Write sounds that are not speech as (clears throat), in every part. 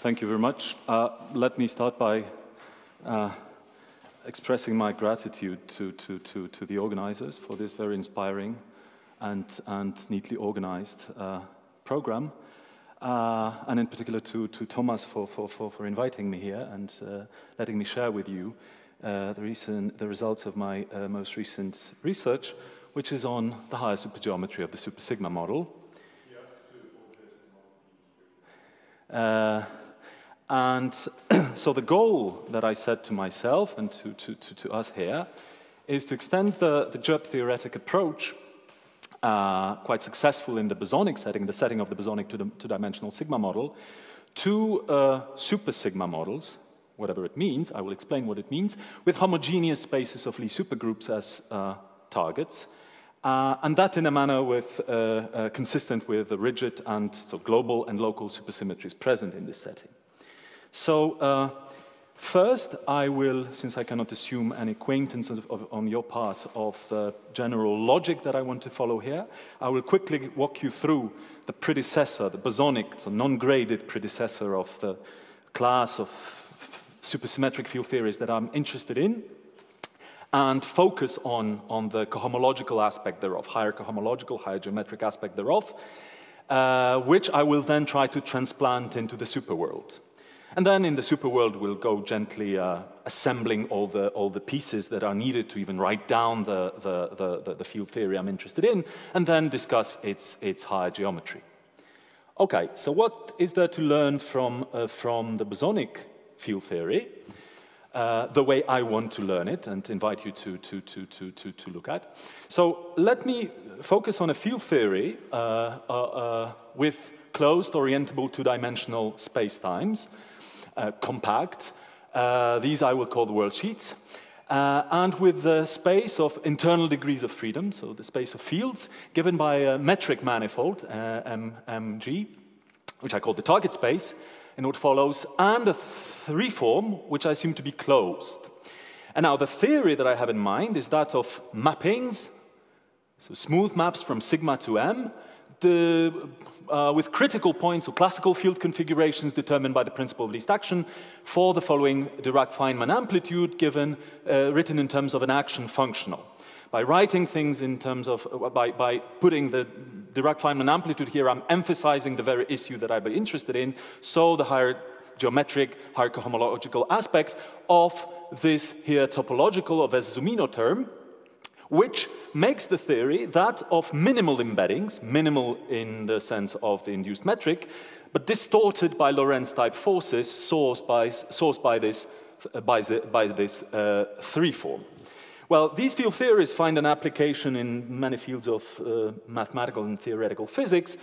Thank you very much. Uh, let me start by uh, expressing my gratitude to, to, to, to, the organizers for this very inspiring and, and neatly organized uh, program, uh, and in particular to, to Thomas for, for, for, for inviting me here and uh, letting me share with you uh, the, recent, the results of my most recent research, which is on the higher supergeometry of the super sigma model. And (clears throat) so the goal that I set to myself and to, to, to, to us here is to extend the, the gerbe theoretic approach, uh, quite successful in the bosonic setting, the setting of the bosonic two-dimensional sigma model, to uh, super sigma models, whatever it means, I will explain what it means, with homogeneous spaces of Lie supergroups as uh, targets, uh, and that in a manner with, uh, uh, consistent with the rigid and so global and local supersymmetries present in this setting. So uh, first, I will, since I cannot assume an acquaintance of, of, on your part of the general logic that I want to follow here, I will quickly walk you through the predecessor, the bosonic, so non-graded predecessor of the class of supersymmetric field theories that I'm interested in, and focus on, on the cohomological aspect thereof, higher cohomological, higher geometric aspect thereof, uh, which I will then try to transplant into the superworld. And then in the superworld, we'll go gently uh, assembling all the, all the pieces that are needed to even write down the, the, the, the field theory I'm interested in, and then discuss its, its higher geometry. Okay, so what is there to learn from, uh, from the bosonic field theory? uh, the way I want to learn it and invite you to, to, to, to, to, to look at. So let me focus on a field theory uh, uh, uh with closed orientable two-dimensional spacetimes, Uh, compact. Uh, these I will call the world sheets. Uh, and with the space of internal degrees of freedom, so the space of fields, given by a metric manifold, uh, M, Mg, which I call the target space, in what follows, and a three form, which I assume to be closed. And now the theory that I have in mind is that of mappings, so smooth maps from sigma to m, the, uh, with critical points or classical field configurations determined by the principle of least action for the following Dirac-Feynman amplitude given, uh, written in terms of an action functional. By writing things in terms of, uh, by, by putting the Dirac-Feynman amplitude here, I'm emphasizing the very issue that I'd be interested in, so the higher geometric, higher cohomological aspects of this here topological Wess-Zumino term, which makes the theory that of minimal embeddings, minimal in the sense of the induced metric, but distorted by Lorentz-type forces sourced by, sourced by this, by, the, by this uh, three form. Well, these field theories find an application in many fields of uh, mathematical and theoretical physics.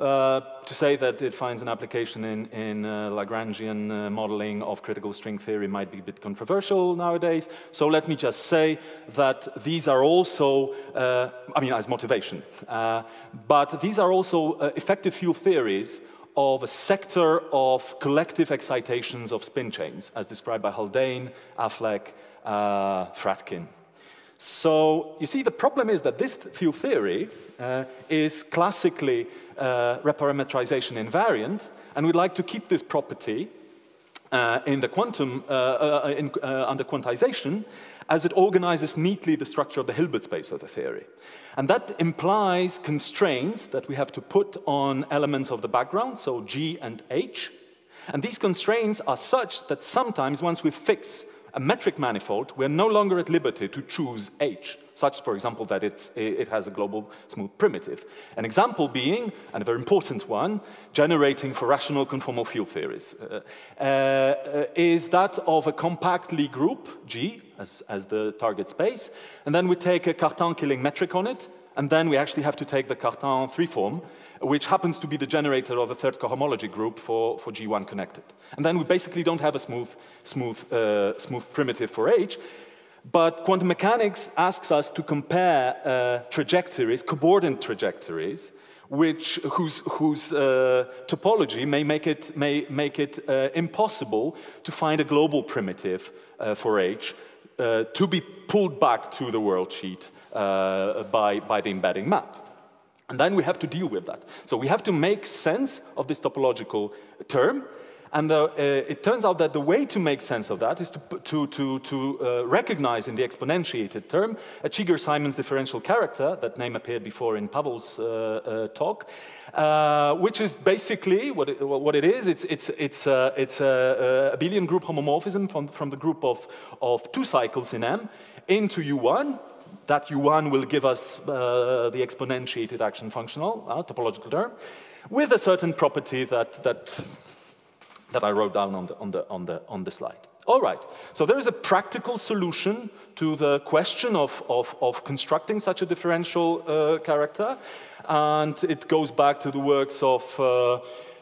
Uh, to say that it finds an application in, in uh, Lagrangian uh, modeling of critical string theory might be a bit controversial nowadays. So let me just say that these are also, uh, I mean, as motivation, uh, but these are also effective field theories of a sector of collective excitations of spin chains, as described by Haldane, Affleck, Fradkin, so you see, the problem is that this field theory is classically uh, reparametrization invariant, and we'd like to keep this property uh, in the quantum, uh, uh, in, uh, under quantization, as it organizes neatly the structure of the Hilbert space of the theory. And that implies constraints that we have to put on elements of the background, so G and H. And these constraints are such that sometimes once we fix a metric manifold, we're no longer at liberty to choose H, such, for example, that it has a global smooth primitive. An example being, and a very important one, generating for rational conformal field theories, uh, uh, is that of a compact Lie group, G, as, as the target space, and then we take a Cartan-Killing metric on it, and then we actually have to take the Cartan three form, which happens to be the generator of a third cohomology group for, for G1 connected. And then we basically don't have a smooth, smooth, uh, smooth primitive for H, but quantum mechanics asks us to compare uh, trajectories, coordinate trajectories, which, whose, whose uh, topology may make it, may make it uh, impossible to find a global primitive uh, for H uh, to be pulled back to the world sheet by, by the embedding map. And then we have to deal with that. So we have to make sense of this topological term, And the, uh, it turns out that the way to make sense of that is to, to, to, to uh, recognize in the exponentiated term a Cheeger-Simons differential character, that name appeared before in Pavel's uh, uh talk, uh, which is basically what it, what it is. It's, it's, it's, uh, it's a, abelian group homomorphism from, from the group of, of two cycles in M into U1. That U1 will give us uh, the exponentiated action functional, uh, topological term, with a certain property that, that that I wrote down on the, on the, on the, on the slide. All right, so there is a practical solution to the question of, of, of constructing such a differential uh, character, and it goes back to the works of uh,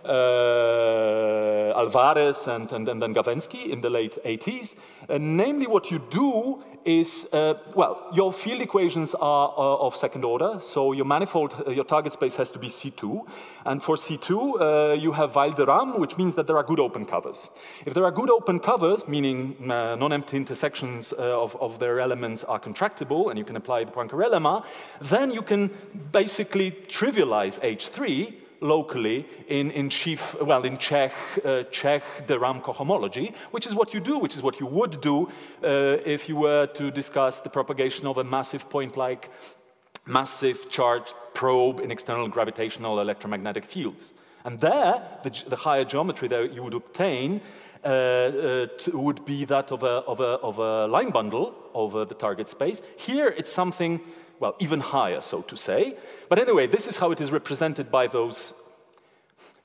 uh, uh, Alvarez and, and, and, then Gawędzki in the late 80s. namely, what you do is, uh, well, your field equations are uh, of second order, so your manifold, uh, your target space has to be C2. And for C2, uh, you have Weil de Rham, which means that there are good open covers. If there are good open covers, meaning uh, non-empty intersections uh, of, of their elements are contractible, and you can apply the Poincare lemma, then you can basically trivialize H3 locally in, in chief, well, in Čech, uh, Čech de Rham cohomology, which is what you do, which is what you would do uh, if you were to discuss the propagation of a massive point like massive charged probe in external gravitational electromagnetic fields. And there, the, the higher geometry that you would obtain uh, uh, would be that of a, of, a, of a line bundle over the target space. Here, it's something well, even higher, so to say. But anyway, this is how it is represented by those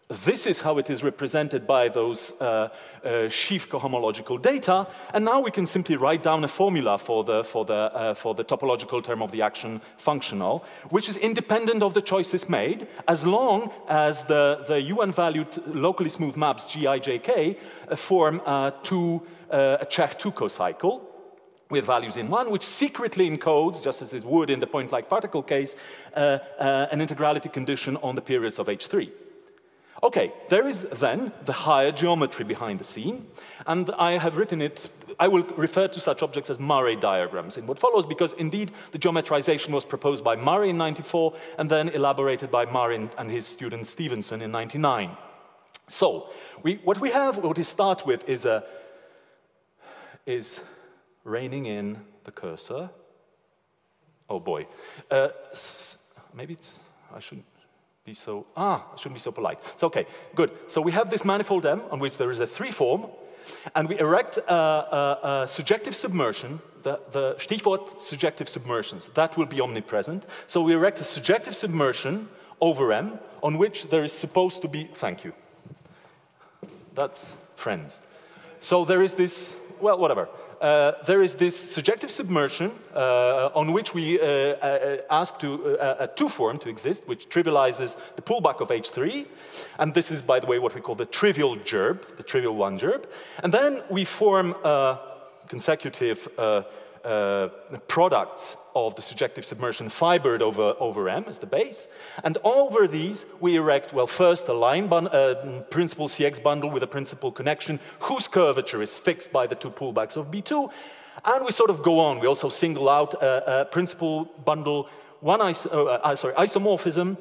this is how it is represented by those uh, uh, sheaf cohomological data, and now we can simply write down a formula for the, for, the, uh, for the topological term of the action functional, which is independent of the choices made, as long as the, the UN-valued locally smooth maps GIJK uh, form uh, two, uh, a Čech two cycle with values in one, which secretly encodes, just as it would in the point-like particle case, uh, uh, an integrality condition on the periods of H3. Okay, there is then the higher geometry behind the scene, and I have written it, I will refer to such objects as Murray diagrams in what follows, because indeed the geometrization was proposed by Murray in 94 and then elaborated by Murray and his student Stevenson in 99. So, we, what we have, what we start with is a, is reining in the cursor. Oh boy. Uh, maybe it's, I shouldn't be so, ah, I shouldn't be so polite. It's okay, good. So we have this manifold M on which there is a three form, and we erect a, a, a surjective submersion, the, the Stichwort surjective submersions, that will be omnipresent. So we erect a surjective submersion over M on which there is supposed to be, thank you. That's friends. So there is this, well, whatever uh, there is this surjective submersion uh, on which we uh, uh ask to, uh, a two form to exist, which trivializes the pullback of H3. And this is, by the way, what we call the trivial gerbe, the trivial one gerbe. And then we form consecutive uh, products of the surjective submersion fibered over, over M as the base. And over these, we erect, well, first a line uh, principal CX bundle with a principal connection whose curvature is fixed by the two pullbacks of B2. And we sort of go on. We also single out a, a principal bundle, one iso uh, uh, sorry, isomorphism,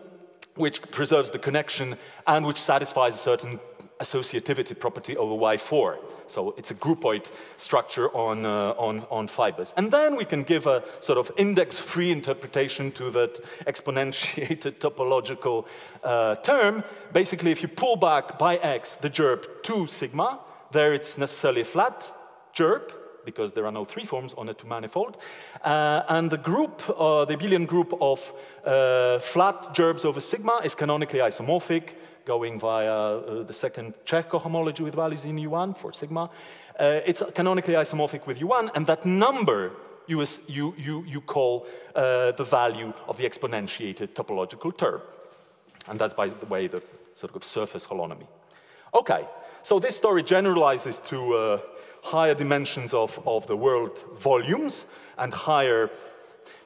which preserves the connection and which satisfies a certain associativity property over Y4. So it's a groupoid structure on, uh, on, on fibers. And then we can give a sort of index-free interpretation to that (laughs) exponentiated topological uh, term. Basically, if you pull back by x the gerbe to sigma, there it's necessarily a flat gerbe, because there are no three forms on a two-manifold. Uh, and the group, uh, the abelian group of uh, flat gerbes over sigma is canonically isomorphic going via uh, the second Čech cohomology with values in U1 for sigma. Uh, it's canonically isomorphic with U1, and that number you, you, you, you call uh, the value of the exponentiated topological term. And that's, by the way, the sort of surface holonomy. Okay, so this story generalizes to uh, higher dimensions of, of the world volumes and higher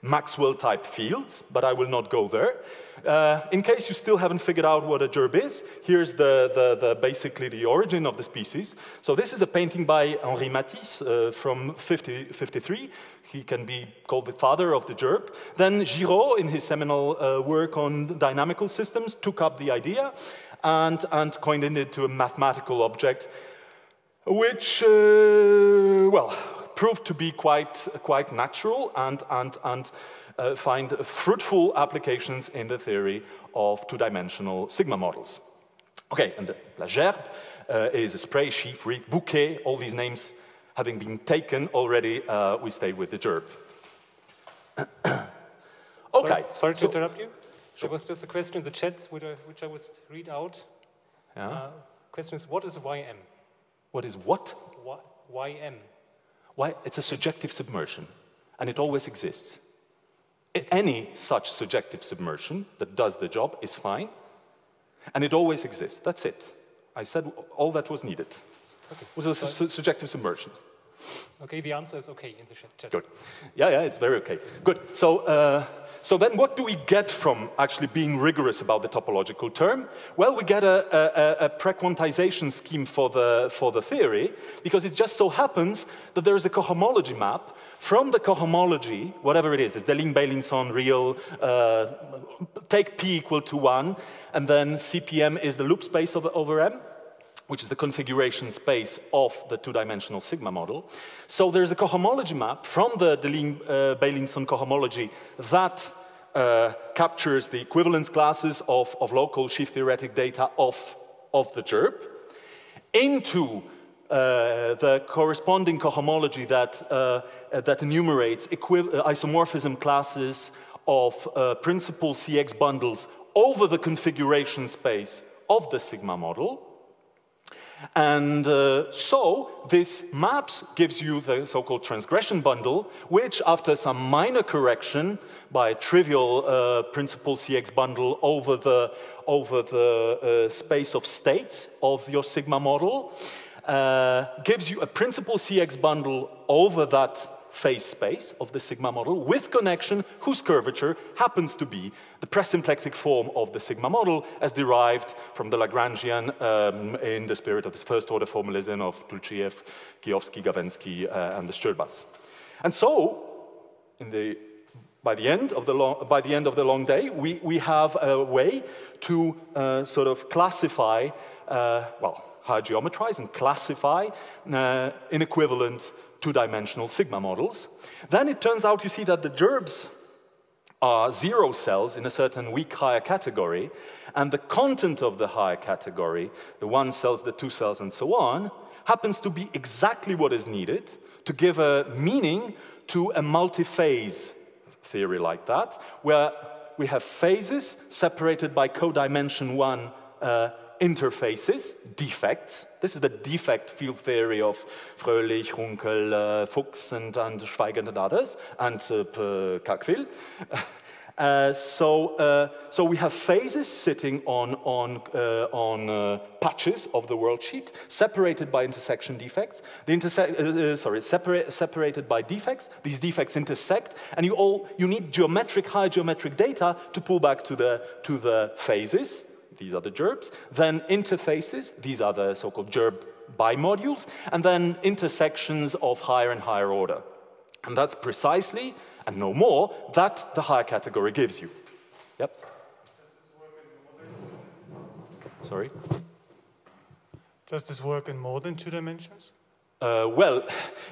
Maxwell-type fields, but I will not go there. Uh, in case you still haven't figured out what a gerbe is, here's the, the, the, basically the origin of the species. So this is a painting by Henri Matisse uh, from 50, 53. He can be called the father of the gerbe. Then Giraud, in his seminal uh, work on dynamical systems, took up the idea and, and coined it into a mathematical object, which, uh, well, proved to be quite, quite natural and, and, and uh, find fruitful applications in the theory of two-dimensional sigma models. Okay, and the, la gerbe uh, is a spray, sheaf, wreath, bouquet, all these names having been taken already, uh, we stay with the gerbe. (coughs) okay. Sorry, sorry to so, interrupt you. Sure. There was just a question in the chat which I, which I was read out. Yeah. Uh, question is, what is YM? What is what? Y YM. Why? It's a surjective submersion, and it always exists. Any such surjective submersion that does the job is fine, and it always exists. That's it. I said all that was needed. Okay. Was a su surjective submersion. Okay, the answer is okay in the chat. Good. Yeah, yeah, it's very okay. Good. So, uh, so then what do we get from actually being rigorous about the topological term? Well, we get a, a, a pre-quantization scheme for the, for the theory, because it just so happens that there is a cohomology map from the cohomology, whatever it is, it's Deligne-Beilinson real, uh, take P equal to 1, and then CPM is the loop space of, over M which is the configuration space of the two-dimensional sigma model. So there's a cohomology map from the Deligne-Beilinson uh, cohomology that uh, captures the equivalence classes of, of local sheaf theoretic data of, of the gerbe into uh, the corresponding cohomology that, uh, that enumerates uh, isomorphism classes of uh, principal CX bundles over the configuration space of the sigma model. And uh, so this maps gives you the so-called transgression bundle, which after some minor correction by a trivial uh, principal CX bundle over the, over the uh, space of states of your sigma model, uh, gives you a principal CX bundle over that phase space of the sigma model with connection whose curvature happens to be the presymplectic form of the sigma model as derived from the Lagrangian um, in the spirit of this first order formalism of Tulczyjew, Kijowski, Gawędzki, uh, and the Stölbas. And so, the, by, the end of the long, by the end of the long day, we, we have a way to uh, sort of classify, uh, well, geometrize and classify uh, in equivalent two-dimensional sigma models. Then it turns out you see that the gerbes are zero cells in a certain weak higher category, and the content of the higher category, the one cells, the two cells, and so on, happens to be exactly what is needed to give a meaning to a multi-phase theory like that, where we have phases separated by codimension one uh, interfaces, defects. This is the defect field theory of Fröhlich, Runkel, uh, Fuchs, and, and Schweigert and others, and uh. (laughs) Uh, so, uh, so we have phases sitting on, on, uh, on uh, patches of the world sheet, separated by intersection defects. The interse uh, sorry, separa separated by defects. These defects intersect, and you, all, you need geometric, high geometric data to pull back to the, to the phases these are the gerbes, then interfaces, these are the so-called gerbe bimodules, and then intersections of higher and higher order. And that's precisely, and no more, that the higher category gives you. Yep. Sorry? Does this work in more than two dimensions? Uh, well,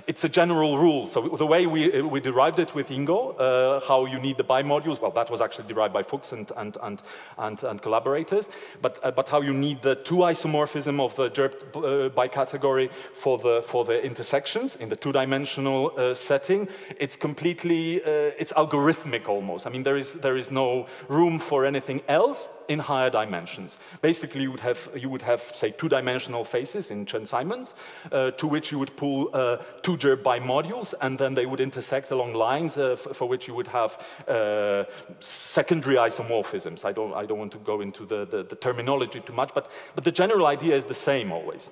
it's a general rule. So the way we, we derived it with Ingo, uh, how you need the bimodules, well, that was actually derived by Fuchs and, and, and, and, and collaborators. But, uh, but how you need the two isomorphism of the gerbe uh, bicategory for the, for the intersections in the two-dimensional uh, setting, it's completely, uh, it's algorithmic almost. I mean, there is, there is no room for anything else in higher dimensions. Basically, you would have, you would have say, two-dimensional faces in Chern-Simons, to which you would pull uh, two gerbe bimodules, and then they would intersect along lines uh, for which you would have uh, secondary isomorphisms. I don't, I don't want to go into the, the, the terminology too much, but, but the general idea is the same always.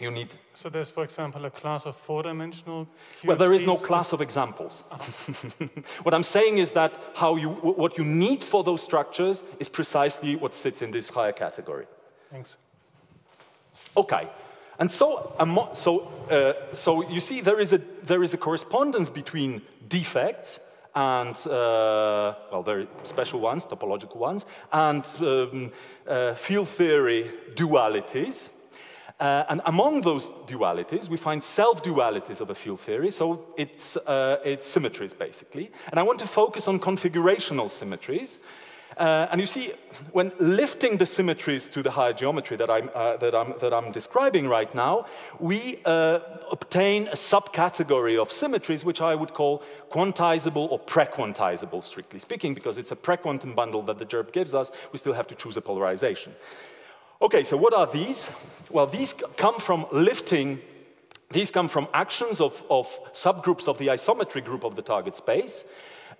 You need. So there's, for example, a class of four-dimensional. Well, there is no class of examples. (laughs) what I'm saying is that how you, what you need for those structures is precisely what sits in this higher category. Thanks. Okay. And so, so, uh, so you see, there is, a, there is a correspondence between defects and, uh, well, very special ones, topological ones, and um, uh, field theory dualities. Uh, and among those dualities, we find self-dualities of a field theory, so it's, uh, it's symmetries, basically. And I want to focus on configurational symmetries, uh, and you see, when lifting the symmetries to the higher geometry that I'm, uh, that I'm, that I'm describing right now, we uh, obtain a subcategory of symmetries which I would call quantizable or pre-quantizable, strictly speaking, because it's a pre-quantum bundle that the gerbe gives us. We still have to choose a polarization. Okay, so what are these? Well, these come from lifting these come from actions of, of subgroups of the isometry group of the target space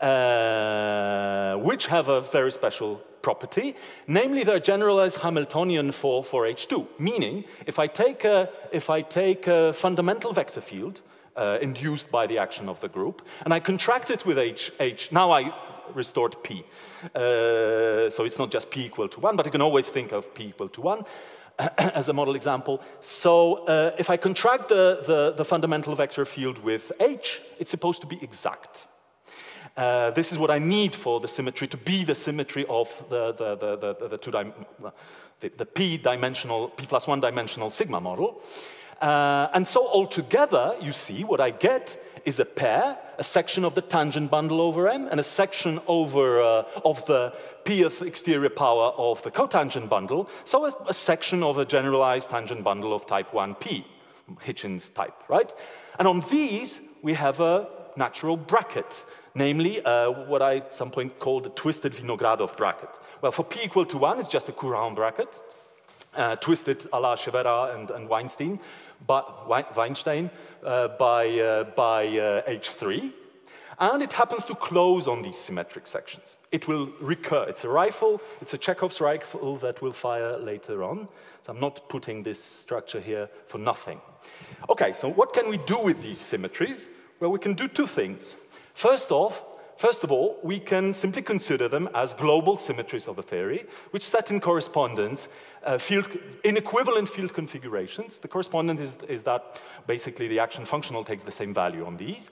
uh, which have a very special property, namely they're generalized Hamiltonian for, for H2, meaning if I take a, if I take a fundamental vector field uh, induced by the action of the group, and I contract it with H, H now I restored P. Uh, so it's not just P equal to 1, but you can always think of P equal to 1 (clears throat) as a model example. So uh, if I contract the, the, the fundamental vector field with H, it's supposed to be exact. Uh, this is what I need for the symmetry to be the symmetry of the, the, the, the, the two the, the p dimensional, p plus one dimensional sigma model. Uh, and so altogether, you see, what I get is a pair, a section of the tangent bundle over M, and a section over uh, of the pth exterior power of the cotangent bundle, so a, a, section of a generalized tangent bundle of type 1p, Hitchin's type, right? And on these, we have a natural bracket namely uh, what I at some point called the twisted Vinogradov bracket. Well, for p equal to 1, it's just a Courant bracket, uh, twisted a la Ševera and, and Weinstein, but, Weinstein uh, by, uh, by H3. Uh, and it happens to close on these symmetric sections. It will recur. It's a rifle, it's a Chekhov's rifle that will fire later on. So I'm not putting this structure here for nothing. Okay, so what can we do with these symmetries? Well, we can do two things. First off, First of all, we can simply consider them as global symmetries of the theory, which set in correspondence uh, field, in equivalent field configurations. The correspondent is, is that basically the action functional takes the same value on these.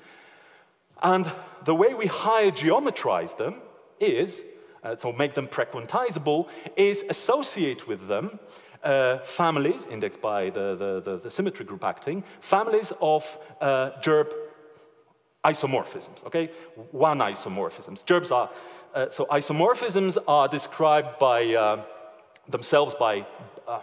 And the way we higher geometrize them is, uh, so make them prequantizable, is associate with them uh, families, indexed by the, the, the, the, symmetry group acting, families of uh, gerbe isomorphisms, okay? One isomorphisms. gerbes are, uh, so isomorphisms are described by uh, themselves by, uh,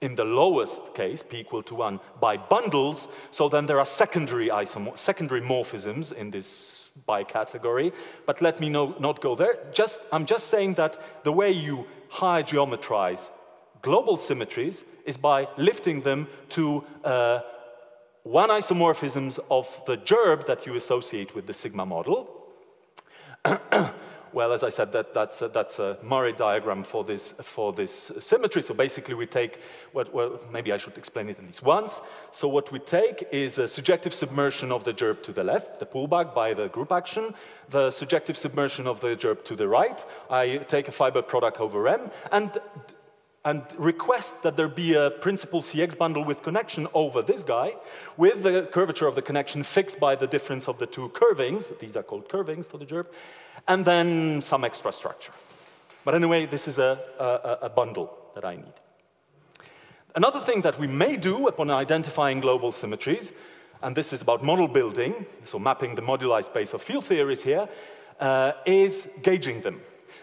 in the lowest case, p equal to one, by bundles. So then there are secondary isomor secondary morphisms in this bicategory. But let me no, not go there. Just, I'm just saying that the way you high geometrize global symmetries is by lifting them to uh, one isomorphisms of the gerbe that you associate with the sigma model. (clears throat) well, as I said, that, that's, a, that's a Murray diagram for this, for this symmetry. So basically we take, what, well, maybe I should explain it at least once. So what we take is a surjective submersion of the gerbe to the left, the pullback by the group action, the surjective submersion of the gerbe to the right. I take a fiber product over M, and and request that there be a principal CX bundle with connection over this guy, with the curvature of the connection fixed by the difference of the two curvings, these are called curvings for the gerbe, and then some extra structure. But anyway, this is a, a, a bundle that I need. Another thing that we may do upon identifying global symmetries, and this is about model building, so mapping the moduli space of field theories here, uh, is gauging them.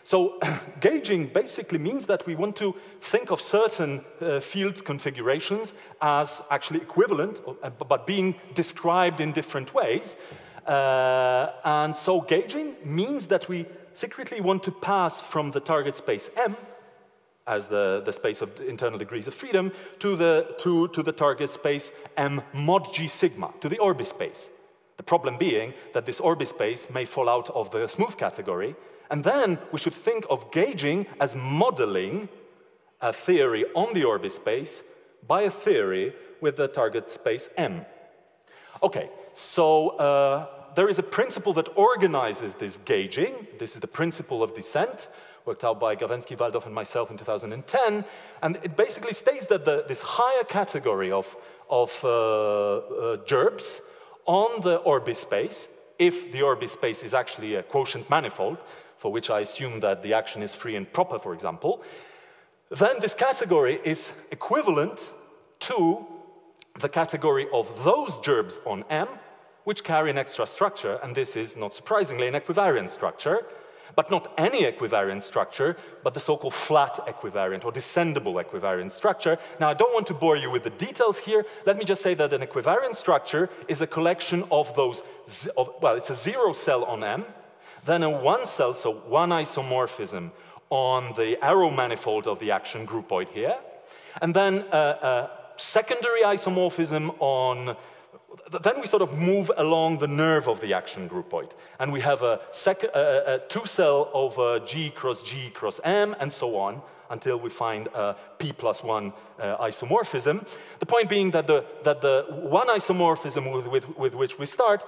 So (clears throat) gauging basically means that we want to think of certain uh, field configurations as actually equivalent, uh, but being described in different ways. Uh, and so gauging means that we secretly want to pass from the target space M as the, the space of internal degrees of freedom to the, to, to the target space M mod G sigma, to the orbit space. The problem being that this orbit space may fall out of the smooth category, and then we should think of gauging as modeling a theory on the orbit space by a theory with the target space M. Okay, so uh, there is a principle that organizes this gauging. This is the principle of descent, worked out by Gawędzki, Waldorf, and myself in 2010. And it basically states that the, this higher category of, of uh, uh, gerbes on the orbit space if the orbit space is actually a quotient manifold, for which I assume that the action is free and proper, for example, then this category is equivalent to the category of those gerbes on M which carry an extra structure, and this is, not surprisingly, an equivariant structure, but not any equivariant structure, but the so-called flat equivariant or descendable equivariant structure. Now, I don't want to bore you with the details here. Let me just say that an equivariant structure is a collection of those, of, well, it's a zero cell on M, then a one cell, so one isomorphism on the arrow manifold of the action groupoid here, and then a, a secondary isomorphism on then we sort of move along the nerve of the action groupoid. And we have a, a, a two cell of G cross G cross M and so on until we find a P plus one uh, isomorphism. The point being that the, that the one isomorphism with, with, with which we start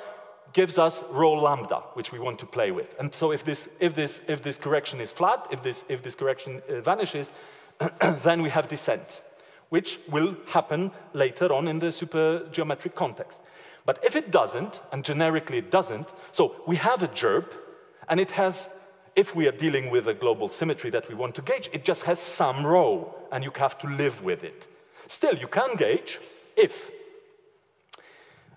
gives us rho lambda, which we want to play with. And so if this, if this, if this correction is flat, if this, if this correction uh, vanishes, (clears throat) then we have descent which will happen later on in the supergeometric context. But if it doesn't, and generically it doesn't, so we have a gerbe, and it has, if we are dealing with a global symmetry that we want to gauge, it just has some rho, and you have to live with it. Still, you can gauge if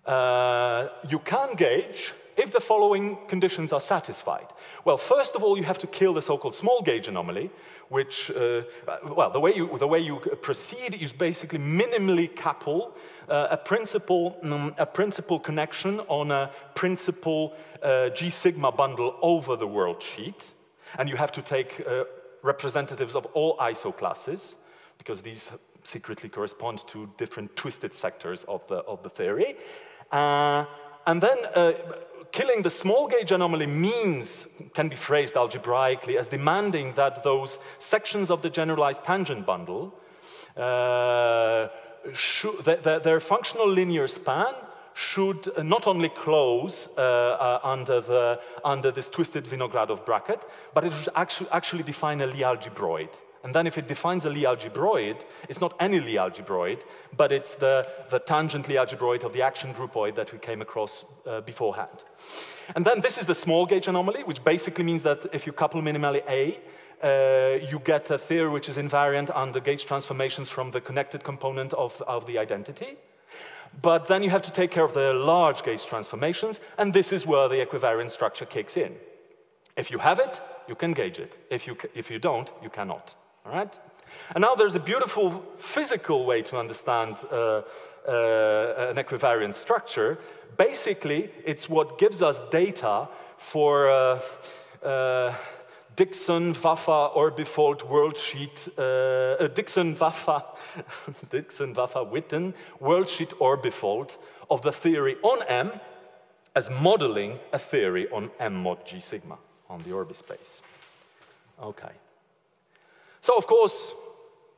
uh, you can gauge if the following conditions are satisfied. Well, first of all, you have to kill the so-called small gauge anomaly, which, uh, well, the way, you, the way you proceed is basically minimally couple uh, a, principal, um, a principal connection on a principal uh, G sigma bundle over the world sheet. And you have to take uh, representatives of all ISO classes, because these secretly correspond to different twisted sectors of the, of the theory. Uh, and then uh, killing the small gauge anomaly means, can be phrased algebraically as demanding that those sections of the generalized tangent bundle, uh, their functional linear span should not only close uh, uh, under, the, under this twisted Vinogradov bracket, but it should actually, actually define a Lie algebroid. And then if it defines a Lie algebroid, it's not any Lie algebroid, but it's the, the tangent Lie algebroid of the action groupoid that we came across uh, beforehand. And then this is the small gauge anomaly, which basically means that if you couple minimally A, uh, you get a theory which is invariant under gauge transformations from the connected component of, of the identity. But then you have to take care of the large gauge transformations, and this is where the equivariant structure kicks in. If you have it, you can gauge it. If you, if you don't, you cannot. All right? And now there's a beautiful physical way to understand uh, uh, an equivariant structure. Basically, it's what gives us data for uh, uh Dixon, Vafa, Orbifold world sheet, uh, uh, Dixon, Vafa, (laughs) Dixon, Vafa, Witten world sheet Orbifold of the theory on M as modeling a theory on M mod G sigma on the orbit space. Okay. So, of course,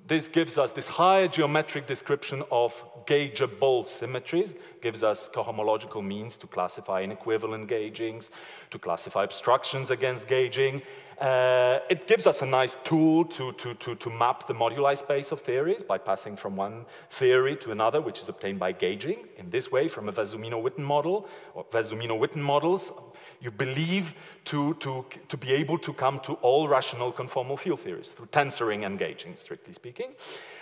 this gives us this higher geometric description of gaugeable symmetries, gives us cohomological means to classify inequivalent gaugings, to classify obstructions against gauging. Uh, it gives us a nice tool to, to, to, to map the moduli space of theories by passing from one theory to another, which is obtained by gauging, in this way, from a Wess-Zumino-Witten model, or Wess-Zumino-Witten models, you believe to, to, to be able to come to all rational conformal field theories through tensoring and gauging, strictly speaking.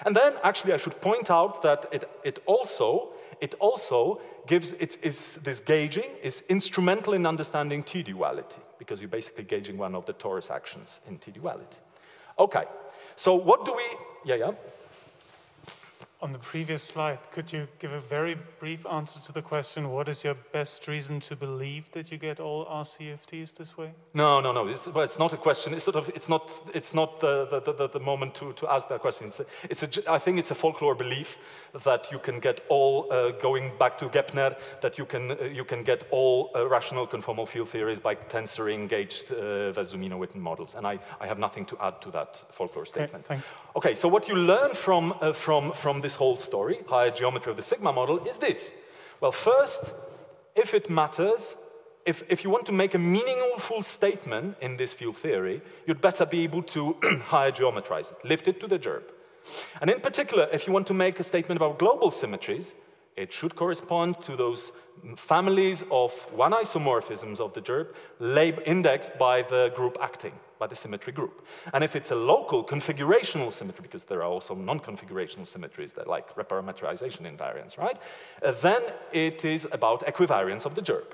And then, actually, I should point out that it, it also, it also gives, it's, is, this gauging is instrumental in understanding T-duality, because you're basically gauging one of the torus actions in T-duality. Okay, so what do we, yeah, yeah? On the previous slide, could you give a very brief answer to the question, what is your best reason to believe that you get all RCFTs this way? No, no, no. It's, well, it's not a question. It's, sort of, it's not, it's not the, the, the, the moment to, to ask that question. It's a, it's a, I think it's a folklore belief that you can get all, uh, going back to Gepner, that you can, uh, you can get all uh, rational conformal field theories by tensoring gauged uh, Wess-Zumino-Witten models. And I, I have nothing to add to that folklore statement. Okay, thanks. Okay, so what you learn from, uh, from, from this whole story, higher geometry of the sigma model, is this. Well, first, if it matters, if, if you want to make a meaningful statement in this field theory, you'd better be able to (clears throat) higher geometrize it, lift it to the gerbe. And in particular, if you want to make a statement about global symmetries, It should correspond to those families of one isomorphisms of the gerbe indexed by the group acting, by the symmetry group. And if it's a local configurational symmetry, because there are also non-configurational symmetries that like reparametrization invariance, right? Uh, then it is about equivariance of the gerbe.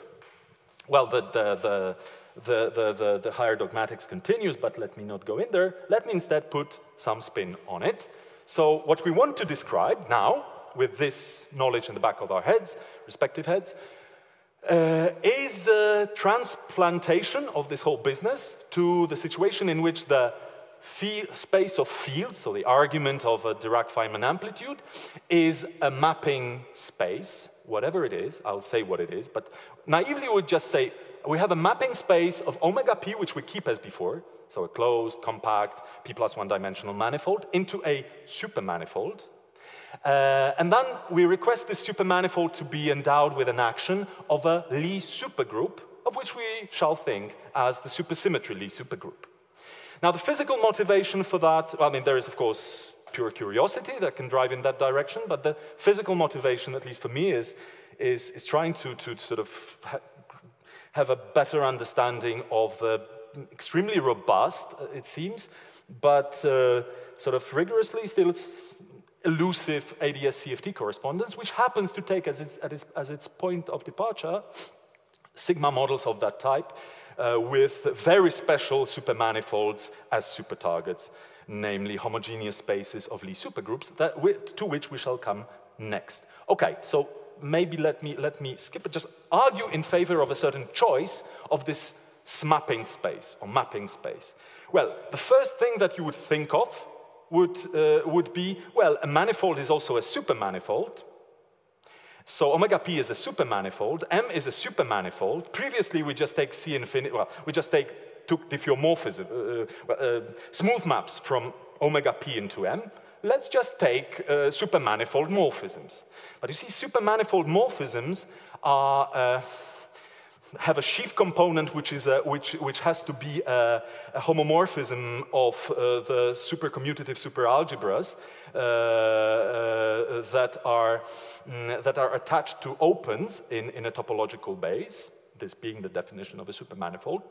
Well, the, the, the, the, the, the, the higher dogmatics continues, but let me not go in there. Let me instead put some spin on it. So what we want to describe now, with this knowledge in the back of our heads, respective heads, uh, is a transplantation of this whole business to the situation in which the space of fields, so the argument of a Dirac-Feynman amplitude, is a mapping space, whatever it is, I'll say what it is, but naively we would just say we have a mapping space of omega p, which we keep as before, so a closed, compact, p plus one dimensional manifold, into a supermanifold. Uh, and then we request this supermanifold to be endowed with an action of a Lie supergroup, of which we shall think as the supersymmetry Lie supergroup. Now, the physical motivation for that, well, I mean, there is, of course, pure curiosity that can drive in that direction, but the physical motivation, at least for me, is, is, is trying to, to sort of have a better understanding of the extremely robust, it seems, but uh, sort of rigorously still elusive ADS-CFT correspondence, which happens to take as its, its, as its point of departure sigma models of that type uh, with very special supermanifolds as supertargets, namely homogeneous spaces of Lie supergroups, that, to which we shall come next. Okay, so maybe let me, let me skip it, just argue in favor of a certain choice of this smapping space or mapping space. Well, the first thing that you would think of would, uh, would be, well, a manifold is also a supermanifold. So omega p is a supermanifold, M is a supermanifold. Previously, we just take C infinity, well, we just take, took diffeomorphism, uh, uh, uh, smooth maps from omega p into M. Let's just take uh, supermanifold morphisms. But you see, supermanifold morphisms are uh, have a sheaf component which, is a, which, which has to be a, a homomorphism of uh, the supercommutative superalgebras uh, uh, that, are, mm, that are attached to opens in, in a topological base, this being the definition of a supermanifold,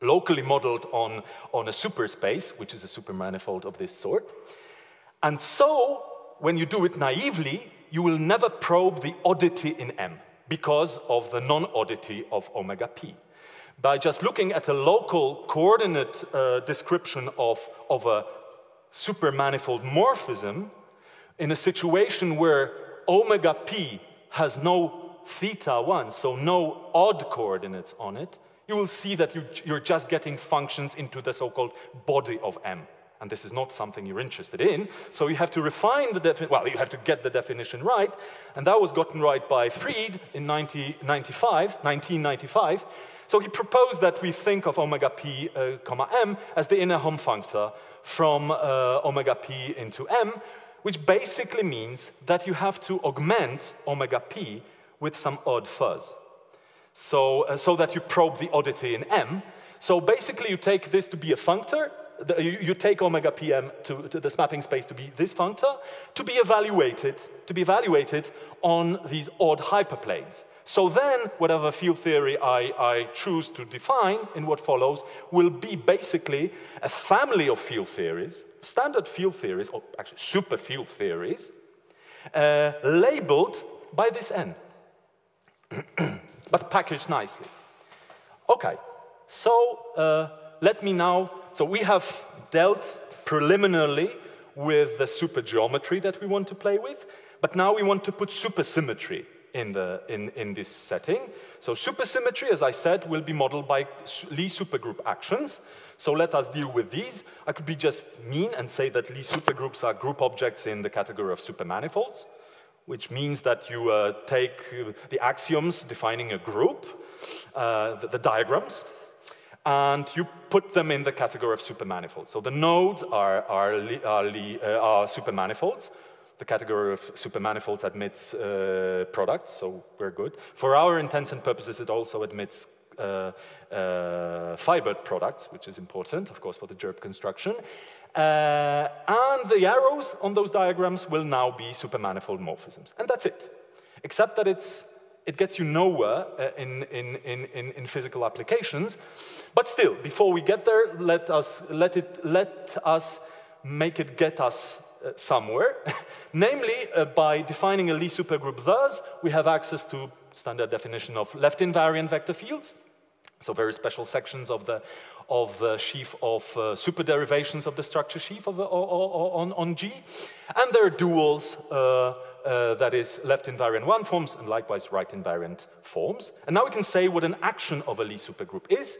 locally modeled on, on a superspace, which is a supermanifold of this sort. And so, when you do it naively, you will never probe the oddity in M because of the non-oddity of omega p. By just looking at a local coordinate uh, description of, of a supermanifold morphism in a situation where omega p has no theta 1, so no odd coordinates on it, you will see that you, you're just getting functions into the so-called body of M and this is not something you're interested in. So you have to refine the definition, well, you have to get the definition right, and that was gotten right by Freed in 1995, 1995. So he proposed that we think of omega p, uh, comma m as the inner Hom functor from uh, omega p into m, which basically means that you have to augment omega p with some odd fuzz. So, uh, so that you probe the oddity in m. So basically you take this to be a functor, the, you, you, take omega pm to, to, this mapping space to be this functor, to be evaluated, to be evaluated on these odd hyperplanes. So then, whatever field theory I, I choose to define in what follows will be basically a family of field theories, standard field theories, or actually super field theories, uh, labeled by this n, (clears throat) but packaged nicely. Okay, so uh, let me now so we have dealt preliminarily with the supergeometry that we want to play with, but now we want to put supersymmetry in, the, in, in this setting. So supersymmetry, as I said, will be modeled by Lie supergroup actions. So let us deal with these. I could be just mean and say that Lie supergroups are group objects in the category of supermanifolds, which means that you uh, take the axioms defining a group, uh, the, the diagrams, and you put them in the category of supermanifolds. So the nodes are, are, are, uh, are supermanifolds. The category of supermanifolds admits uh, products, so we're good. For our intents and purposes, it also admits uh, uh, fibered products, which is important, of course, for the gerbe construction. Uh, and the arrows on those diagrams will now be supermanifold morphisms. And that's it. except that it's, it gets you nowhere uh, in, in, in, in, physical applications. But still, before we get there, let us, let it, let us make it get us uh, somewhere. (laughs) Namely, uh, by defining a Lie supergroup thus, we have access to standard definition of left invariant vector fields, so very special sections of the, of the sheaf of uh, superderivations of the structure sheaf of, uh, on, on G. And there are duals, uh, that is left invariant one forms and likewise right invariant forms. And now we can say what an action of a Lie supergroup is.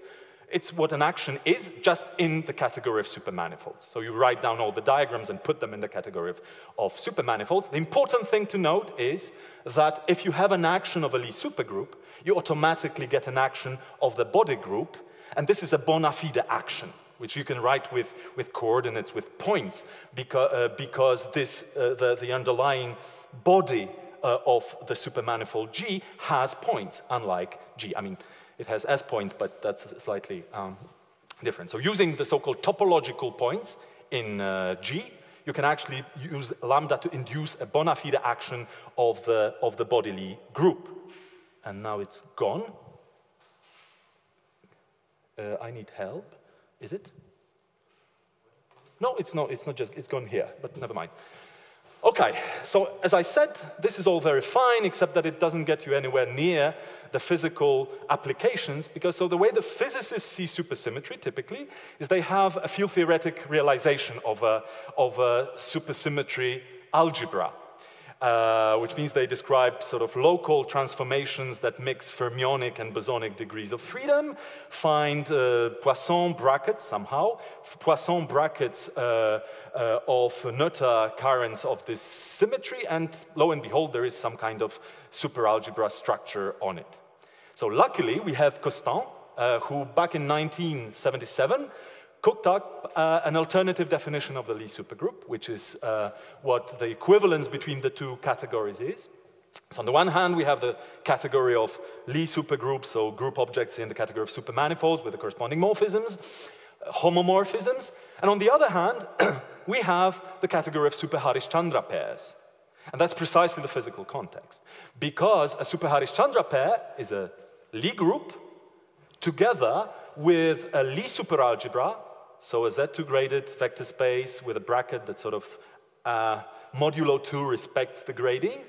It's what an action is just in the category of supermanifolds. So you write down all the diagrams and put them in the category of, of supermanifolds. The important thing to note is that if you have an action of a Lie supergroup, you automatically get an action of the body group, and this is a bona fide action, which you can write with, with coordinates, with points, because, uh, because this, uh, the, the underlying body uh, of the supermanifold G has points, unlike G. I mean, it has S points, but that's slightly um, different. So using the so-called topological points in uh, G, you can actually use lambda to induce a bona fide action of the, of the bodily group. And now it's gone. Uh, I need help. Is it? No, it's not. It's not just, it's gone here, but never mind. Okay, so as I said, this is all very fine, except that it doesn't get you anywhere near the physical applications, because so the way the physicists see supersymmetry typically is they have a field theoretic realization of a, of a supersymmetry algebra. Uh, which means they describe sort of local transformations that mix fermionic and bosonic degrees of freedom, find uh, Poisson brackets somehow, Poisson brackets uh, uh, of Noether currents of this symmetry, and lo and behold, there is some kind of superalgebra structure on it. So luckily, we have Kostant, uh, who back in 1977 cooked up uh, an alternative definition of the Lie supergroup, which is uh, what the equivalence between the two categories is. So on the one hand, we have the category of Lie supergroups, so group objects in the category of supermanifolds with the corresponding morphisms, homomorphisms. And on the other hand, (clears throat) we have the category of super-Harish-Chandra pairs. And that's precisely the physical context. Because a super-Harish-Chandra pair is a Lie group together with a Lie superalgebra so a Z2-graded vector space with a bracket that sort of uh, modulo 2 respects the grading.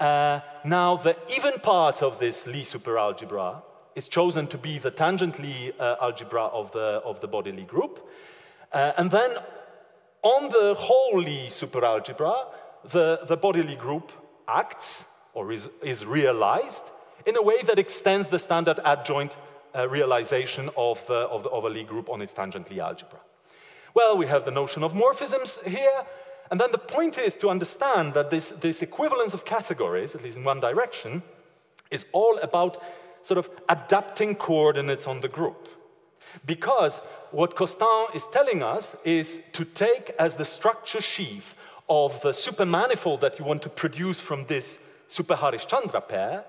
Uh, now, the even part of this Lie superalgebra is chosen to be the tangent Lie uh, algebra of the, of the body Lie group. Uh, and then on the whole Lie superalgebra, the, the body Lie group acts or is, is realized in a way that extends the standard adjoint uh, realization of, the, of, the, of a Lie group on its tangent Lie algebra. Well, we have the notion of morphisms here, and then the point is to understand that this, this equivalence of categories, at least in one direction, is all about sort of adapting coordinates on the group. Because what Kostant is telling us is to take as the structure sheaf of the supermanifold that you want to produce from this super Harish-Chandra pair,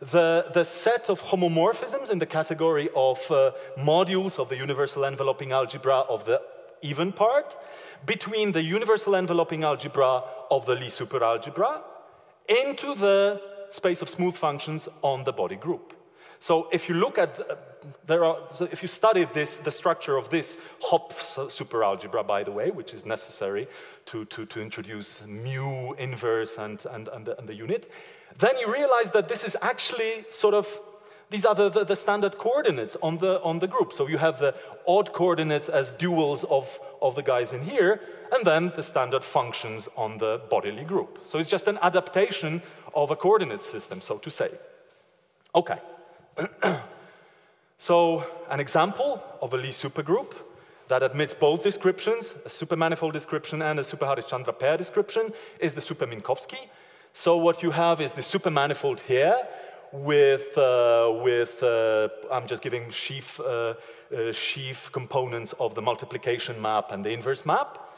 the, the set of homomorphisms in the category of uh, modules of the universal enveloping algebra of the even part between the universal enveloping algebra of the Lie superalgebra into the space of smooth functions on the body group. So if you look at, uh, there are, so if you study this, the structure of this Hopf superalgebra, by the way, which is necessary to, to, to introduce mu inverse and, and, and, the, and the unit, then you realize that this is actually sort of these are the, the, the, standard coordinates on the, on the group. So you have the odd coordinates as duals of, of the guys in here, and then the standard functions on the bodily group. So it's just an adaptation of a coordinate system, so to say. Okay. (clears throat) so an example of a Lie supergroup that admits both descriptions, a supermanifold description and a super-Harish-Chandra pair description, is the super-Minkowski. So what you have is the supermanifold here with, uh, with uh, I'm just giving sheaf, uh, uh, sheaf components of the multiplication map and the inverse map.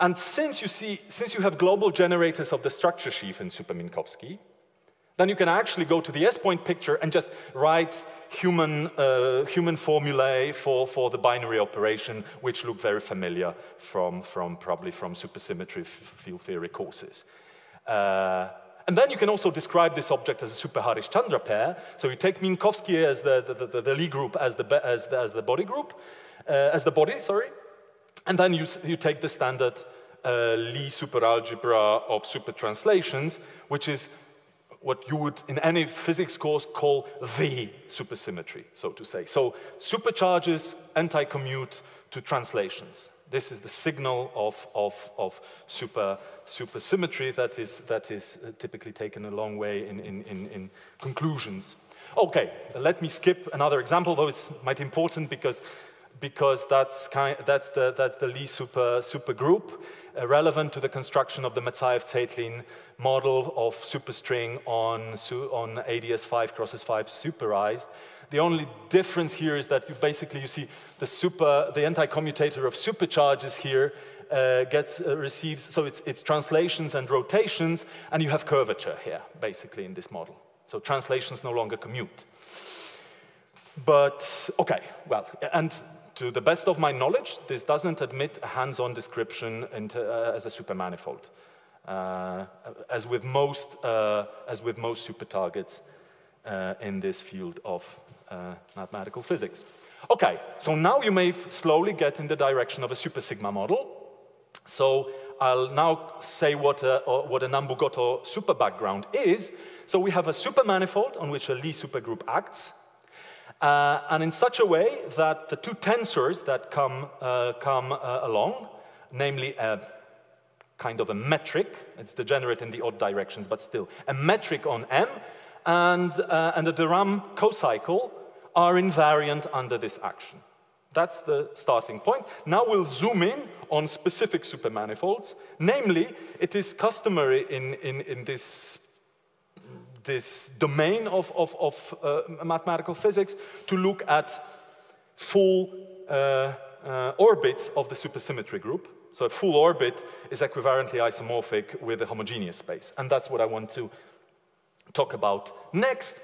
And since you, see, since you have global generators of the structure sheaf in Super-Minkowski, then you can actually go to the S-point picture and just write human, uh, human formulae for, for the binary operation, which look very familiar from, from probably from supersymmetry field theory courses. Uh, And then you can also describe this object as a super Harish-Chandra pair. So you take Minkowski as the, the, the, the Lie group as the, as the, as the body group, uh, as the body, sorry. And then you, you take the standard uh, Lie superalgebra of super translations, which is what you would in any physics course call the supersymmetry, so to say. So supercharges anti-commute to translations. This is the signal of, of, of super, supersymmetry that is, that is uh, typically taken a long way in, in, in, in conclusions. Okay, let me skip another example, though it's might important because, because that's, kind, that's, the, that's the Lie super, super group uh, relevant to the construction of the Metsaev-Tseytlin model of superstring on, on ADS5 crosses 5 superized. The only difference here is that you basically you see the super, the anti-commutator of supercharges here uh, gets uh, receives so it's it's translations and rotations, and you have curvature here basically in this model. So translations no longer commute. But okay, well, and to the best of my knowledge, this doesn't admit a hands-on description into, uh, as a supermanifold. Uh, as with most, uh, as with most super targets uh, in this field of uh, mathematical physics. Okay, so now you may slowly get in the direction of a super sigma model. So I'll now say what a, what a Nambu-Goto super background is. So we have a super manifold on which a Lie supergroup acts, uh, and in such a way that the two tensors that come, uh, come uh, along, namely a kind of a metric, it's degenerate in the odd directions, but still, a metric on M, and, uh, and a de Rham cocycle are invariant under this action. That's the starting point. Now we'll zoom in on specific supermanifolds. Namely, it is customary in, in, in this, this domain of, of, of uh, mathematical physics to look at full uh, uh, orbits of the supersymmetry group. So a full orbit is equivalently isomorphic with a homogeneous space. And that's what I want to talk about next.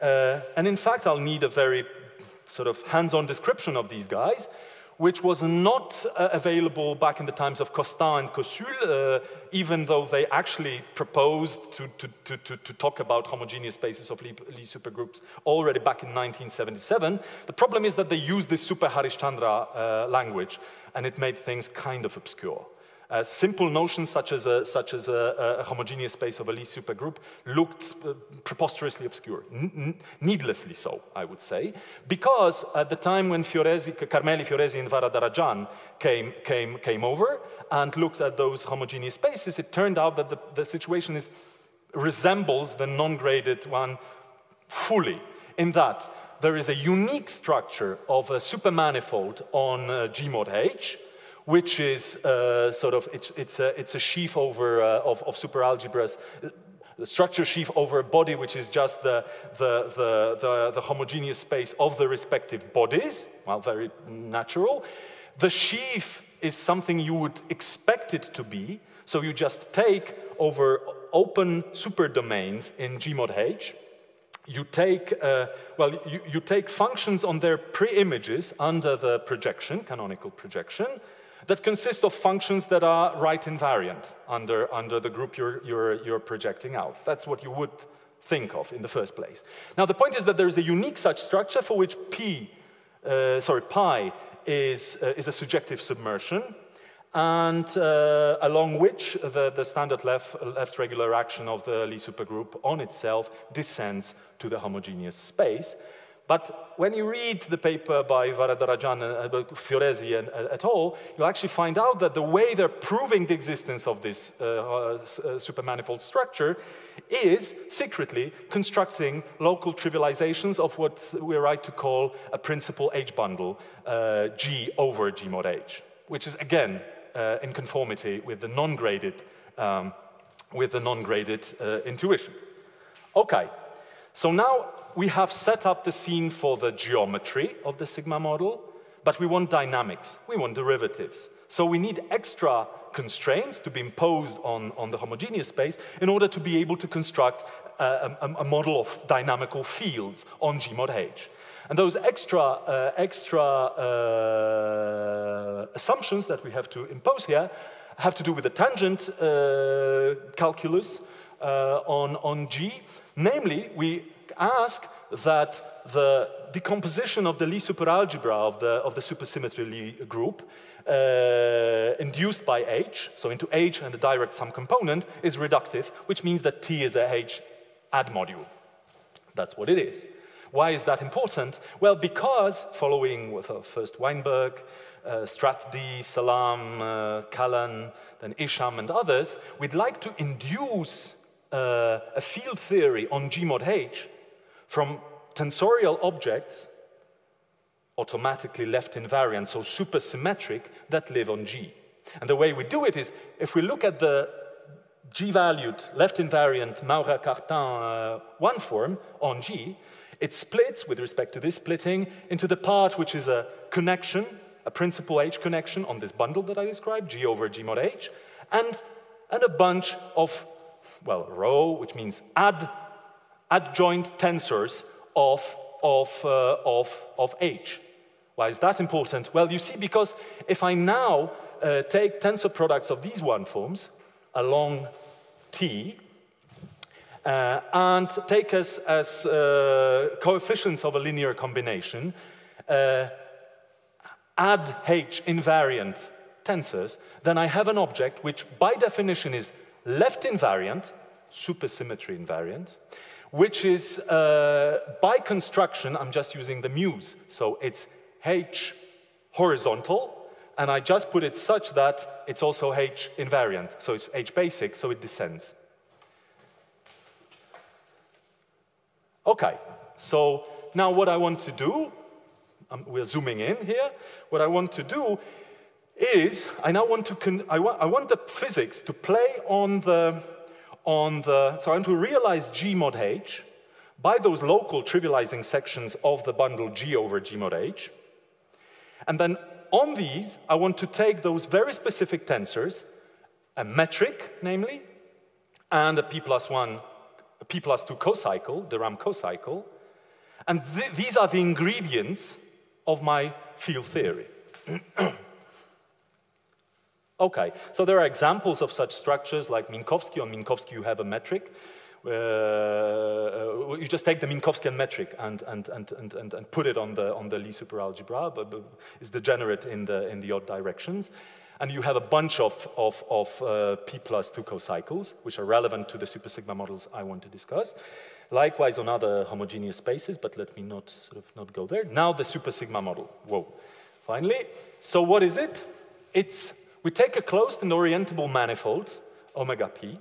Uh, and in fact, I'll need a very sort of hands-on description of these guys, which was not uh, available back in the times of Kostant and Koszul, uh, even though they actually proposed to, to, to, to, talk about homogeneous spaces of Lie supergroups already back in 1977. The problem is that they used this super Harish-Chandra uh, language, and it made things kind of obscure. Uh, simple notions such as, a, such as a, a, homogeneous space of a Lie supergroup looked uh, preposterously obscure, needlessly so, I would say, because at the time when Fioresi, Carmeli, Fioresi, and Varadarajan came, came, came over and looked at those homogeneous spaces, it turned out that the, the situation is, resembles the non-graded one fully, in that there is a unique structure of a supermanifold on uh, mod H, which is uh, sort of, it's, it's, a, it's a sheaf over, uh, of, of superalgebras, the structure sheaf over a body which is just the, the, the, the, the homogeneous space of the respective bodies, well, very natural. The sheaf is something you would expect it to be, so you just take over open superdomains in Gmod H, you take, uh, well, you, you take functions on their pre-images under the projection, canonical projection, that consist of functions that are right invariant under, under the group you're, you're, you're projecting out. That's what you would think of in the first place. Now, the point is that there is a unique such structure for which P, uh, sorry, pi is, uh, is a surjective submersion, and uh, along which the, the standard left, left regular action of the Lie supergroup on itself descends to the homogeneous space. But when you read the paper by Varadarajan, uh, Fioresi and, uh, et al., you'll actually find out that the way they're proving the existence of this uh, uh, supermanifold structure is secretly constructing local trivializations of what we're right to call a principal H bundle, uh, G over G mod H, which is again uh, in conformity with the non-graded um, with the non-graded intuition. Okay, so now we have set up the scene for the geometry of the sigma model, but we want dynamics, we want derivatives. So we need extra constraints to be imposed on, on the homogeneous space in order to be able to construct a, a, a model of dynamical fields on G mod H. And those extra, uh, extra uh, assumptions that we have to impose here have to do with the tangent uh, calculus, uh, on, on G. Namely, we ask that the decomposition of the Lie superalgebra of the, of the supersymmetry Lie group uh, induced by H, so into H and the direct sum component, is reductive, which means that T is a H ad module. That's what it is. Why is that important? Well, because following with uh, first Weinberg, uh, Salam, uh, Callan, then Isham and others, we'd like to induce uh, a field theory on G mod H from tensorial objects automatically left invariant, so supersymmetric, that live on G. And the way we do it is, if we look at the G-valued left invariant Maurer-Cartan uh, one form on G, it splits, with respect to this splitting, into the part which is a connection, a principal H connection on this bundle that I described, G over G mod H, and, and a bunch of, well, row, which means add, adjoint tensors of, of, uh, of, of H. Why is that important? Well, you see, because if I now uh, take tensor products of these one forms along T, uh, and take us as uh, coefficients of a linear combination, uh, add H invariant tensors, then I have an object which by definition is left invariant, supersymmetry invariant, which is uh, by construction, I'm just using the muse, so it's H horizontal, and I just put it such that it's also H invariant, so it's H basic, so it descends. Okay, so now what I want to do, um, we're zooming in here, what I want to do is, I now want to, I, wa I want the physics to play on the, on the, so I want to realize G mod H by those local trivializing sections of the bundle G over G mod H. And then on these, I want to take those very specific tensors, a metric, namely, and a p plus one p plus 2 cocycle, de Rham cocycle, and th these are the ingredients of my field theory. (clears throat) okay, so there are examples of such structures like Minkowski. On Minkowski, you have a metric. Uh, uh, you just take the Minkowskian metric and, and, and, and, and, put it on the, on the Lie superalgebra, but, but it's degenerate in the, in the odd directions. And you have a bunch of, of, of uh, P plus 2 cocycles, which are relevant to the super sigma models I want to discuss. Likewise on other homogeneous spaces, but let me not sort of not go there. Now the super sigma model. Whoa. Finally, so what is it? It's, we take a closed and orientable manifold, omega p,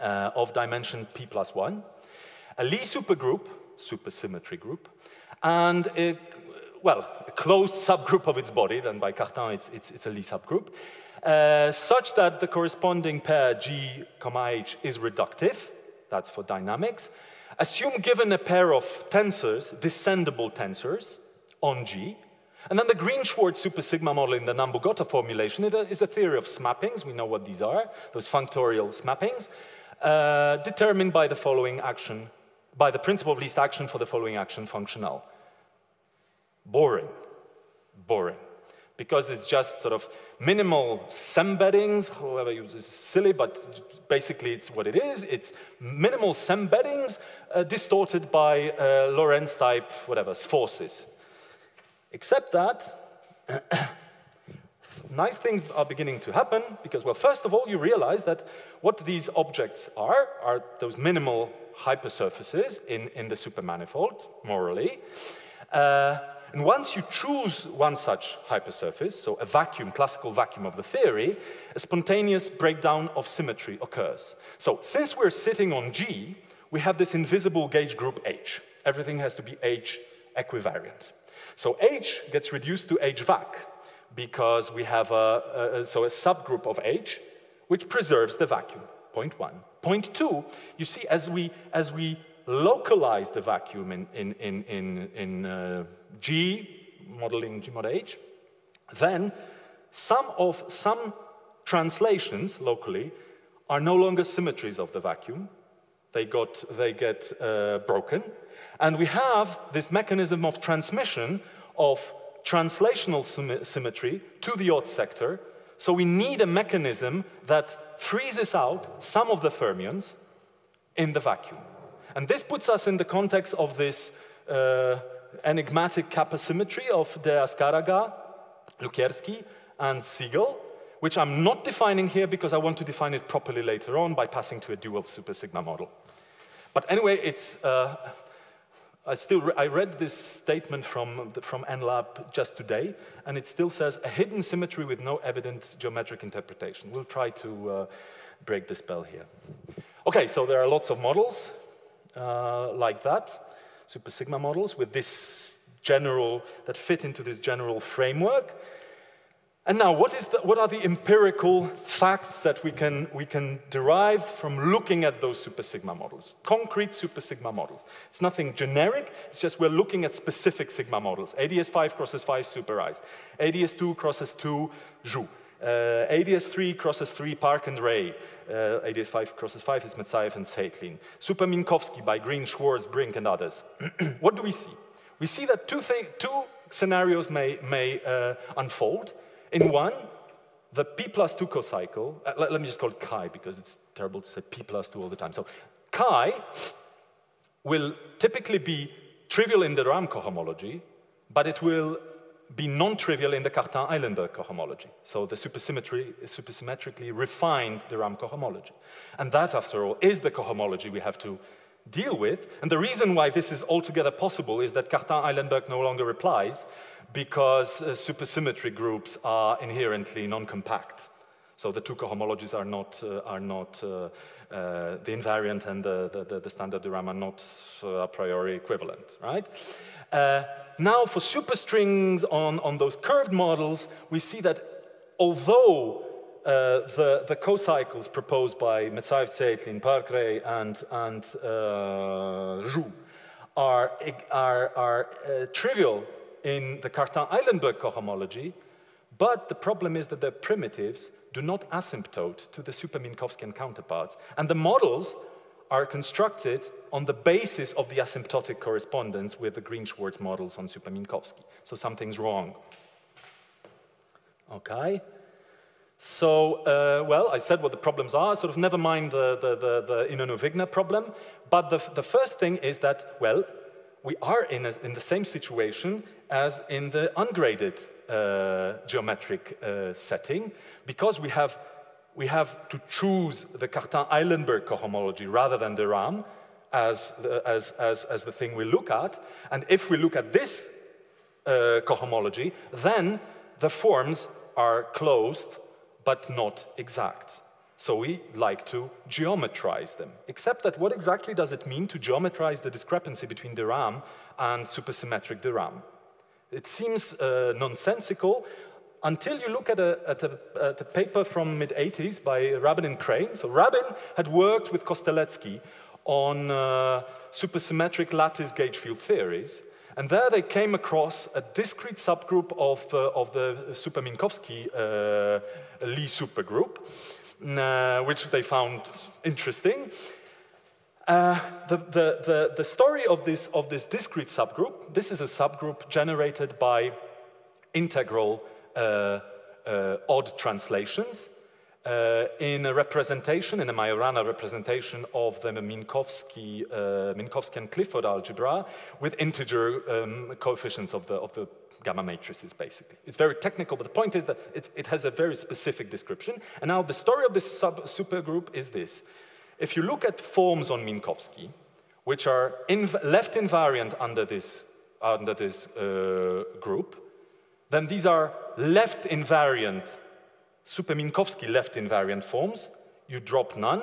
uh, of dimension p plus 1, a Lie supergroup, supersymmetry group, and a, well, a closed subgroup of its body, then by Cartan it's, it's, it's a Lie subgroup, uh, such that the corresponding pair G, H is reductive, that's for dynamics. Assume given a pair of tensors, descendable tensors, on G, and then the Green-Schwarz super sigma model in the Nambu-Goto formulation is a theory of smappings. We know what these are, those functorial smappings, uh, determined by the following action, by the principle of least action for the following action functional. Boring. Boring. Because it's just sort of minimal sembeddings, whoever uses silly, but basically it's what it is. It's minimal sembeddings uh, distorted by uh, Lorentz type, whatever, forces. Except that (clears throat) nice things are beginning to happen because, well, first of all, you realize that what these objects are are those minimal hypersurfaces in, in the supermanifold, morally. Uh, and once you choose one such hypersurface, so a vacuum, classical vacuum of the theory, a spontaneous breakdown of symmetry occurs. So since we're sitting on G, we have this invisible gauge group H. Everything has to be H equivariant. So H gets reduced to H vac because we have a, a, so a subgroup of H which preserves the vacuum, point one. Point two, you see, as we, as we localize the vacuum in, in, in, in, in uh, G, modeling G mod H, then some of some translations locally are no longer symmetries of the vacuum. They, got, they get uh, broken. And we have this mechanism of transmission of translational symmetry to the odd sector. So we need a mechanism that freezes out some of the fermions in the vacuum. And this puts us in the context of this uh, enigmatic kappa symmetry of de Azcárraga, Lukierski, and Siegel, which I'm not defining here because I want to define it properly later on by passing to a dual super sigma model. But anyway, it's, uh, I still, re I read this statement from, from NLab just today, and it still says a hidden symmetry with no evident geometric interpretation. We'll try to uh, break the spell here. Okay, so there are lots of models uh, like that, super sigma models with this general, that fit into this general framework. And now, what, is the, what are the empirical facts that we can, we can derive from looking at those super sigma models? Concrete super sigma models. It's nothing generic, it's just we're looking at specific sigma models. ADS5 crosses 5 superized, ADS2 crosses 2 Zhou, uh, ADS3 crosses 3 Park and Rey, uh, ADS5 crosses 5 is Metsaev and Tseytlin, Super Minkowski by Green, Schwarz, Brink, and others. (clears throat) what do we see? We see that two, two scenarios may, may uh, unfold. In one, the p plus 2 cocycle, uh, let, let, me just call it chi because it's terrible to say p plus 2 all the time. So chi will typically be trivial in the de Rham cohomology, but it will be non-trivial in the Cartan-Eilenberg cohomology. So the supersymmetry, supersymmetrically refined de Rham cohomology. And that, after all, is the cohomology we have to deal with. And the reason why this is altogether possible is that Cartan-Eilenberg no longer applies because uh, supersymmetry groups are inherently non-compact. So the two cohomologies are not, uh, are not uh, uh the invariant and the, the, the standard de are not uh, a priori equivalent, right? Uh, now for superstrings on, on those curved models, we see that although the, the co-cycles proposed by Metsaev, Tseytlin, Park-Rey, and, and Zhou are, are, are trivial in the Cartan-Eilenberg cohomology, but the problem is that the primitives do not asymptote to the super-Minkowskian counterparts. And the models are constructed on the basis of the asymptotic correspondence with the Green-Schwarz models on super-Minkowski. So something's wrong. Okay. So, uh, well, I said what the problems are, sort of never mind the, the, the, the Inonu-Wigner problem, but the, the first thing is that, well, we are in, a, in the same situation as in the ungraded uh, geometric uh, setting, because we have, we have to choose the Cartan-Eilenberg cohomology rather than de Rham as the, as, as, as the thing we look at. And if we look at this uh, cohomology, then the forms are closed but not exact. So we like to geometrize them. Except that what exactly does it mean to geometrize the discrepancy between de Rham and supersymmetric de Rham? It seems uh, nonsensical until you look at a, at a, at a paper from mid-80s by Rabin and Crane. So Rabin had worked with Kostelecký on uh, supersymmetric lattice gauge field theories, and there they came across a discrete subgroup of the, of the Super-Minkowski uh, Lie supergroup, uh, which they found interesting. Uh, the, the, the, the, story of this, of this discrete subgroup, this is a subgroup generated by integral uh, uh, odd translations uh, in a representation, in a Majorana representation of the Minkowski, uh, Minkowski Clifford algebra with integer um, coefficients of the, of the gamma matrices, basically. It's very technical, but the point is that it, it has a very specific description. And now the story of this sub supergroup is this. If you look at forms on Minkowski, which are inv left invariant under this, under this uh, group, then these are left invariant Super-Minkowski left invariant forms, you drop none,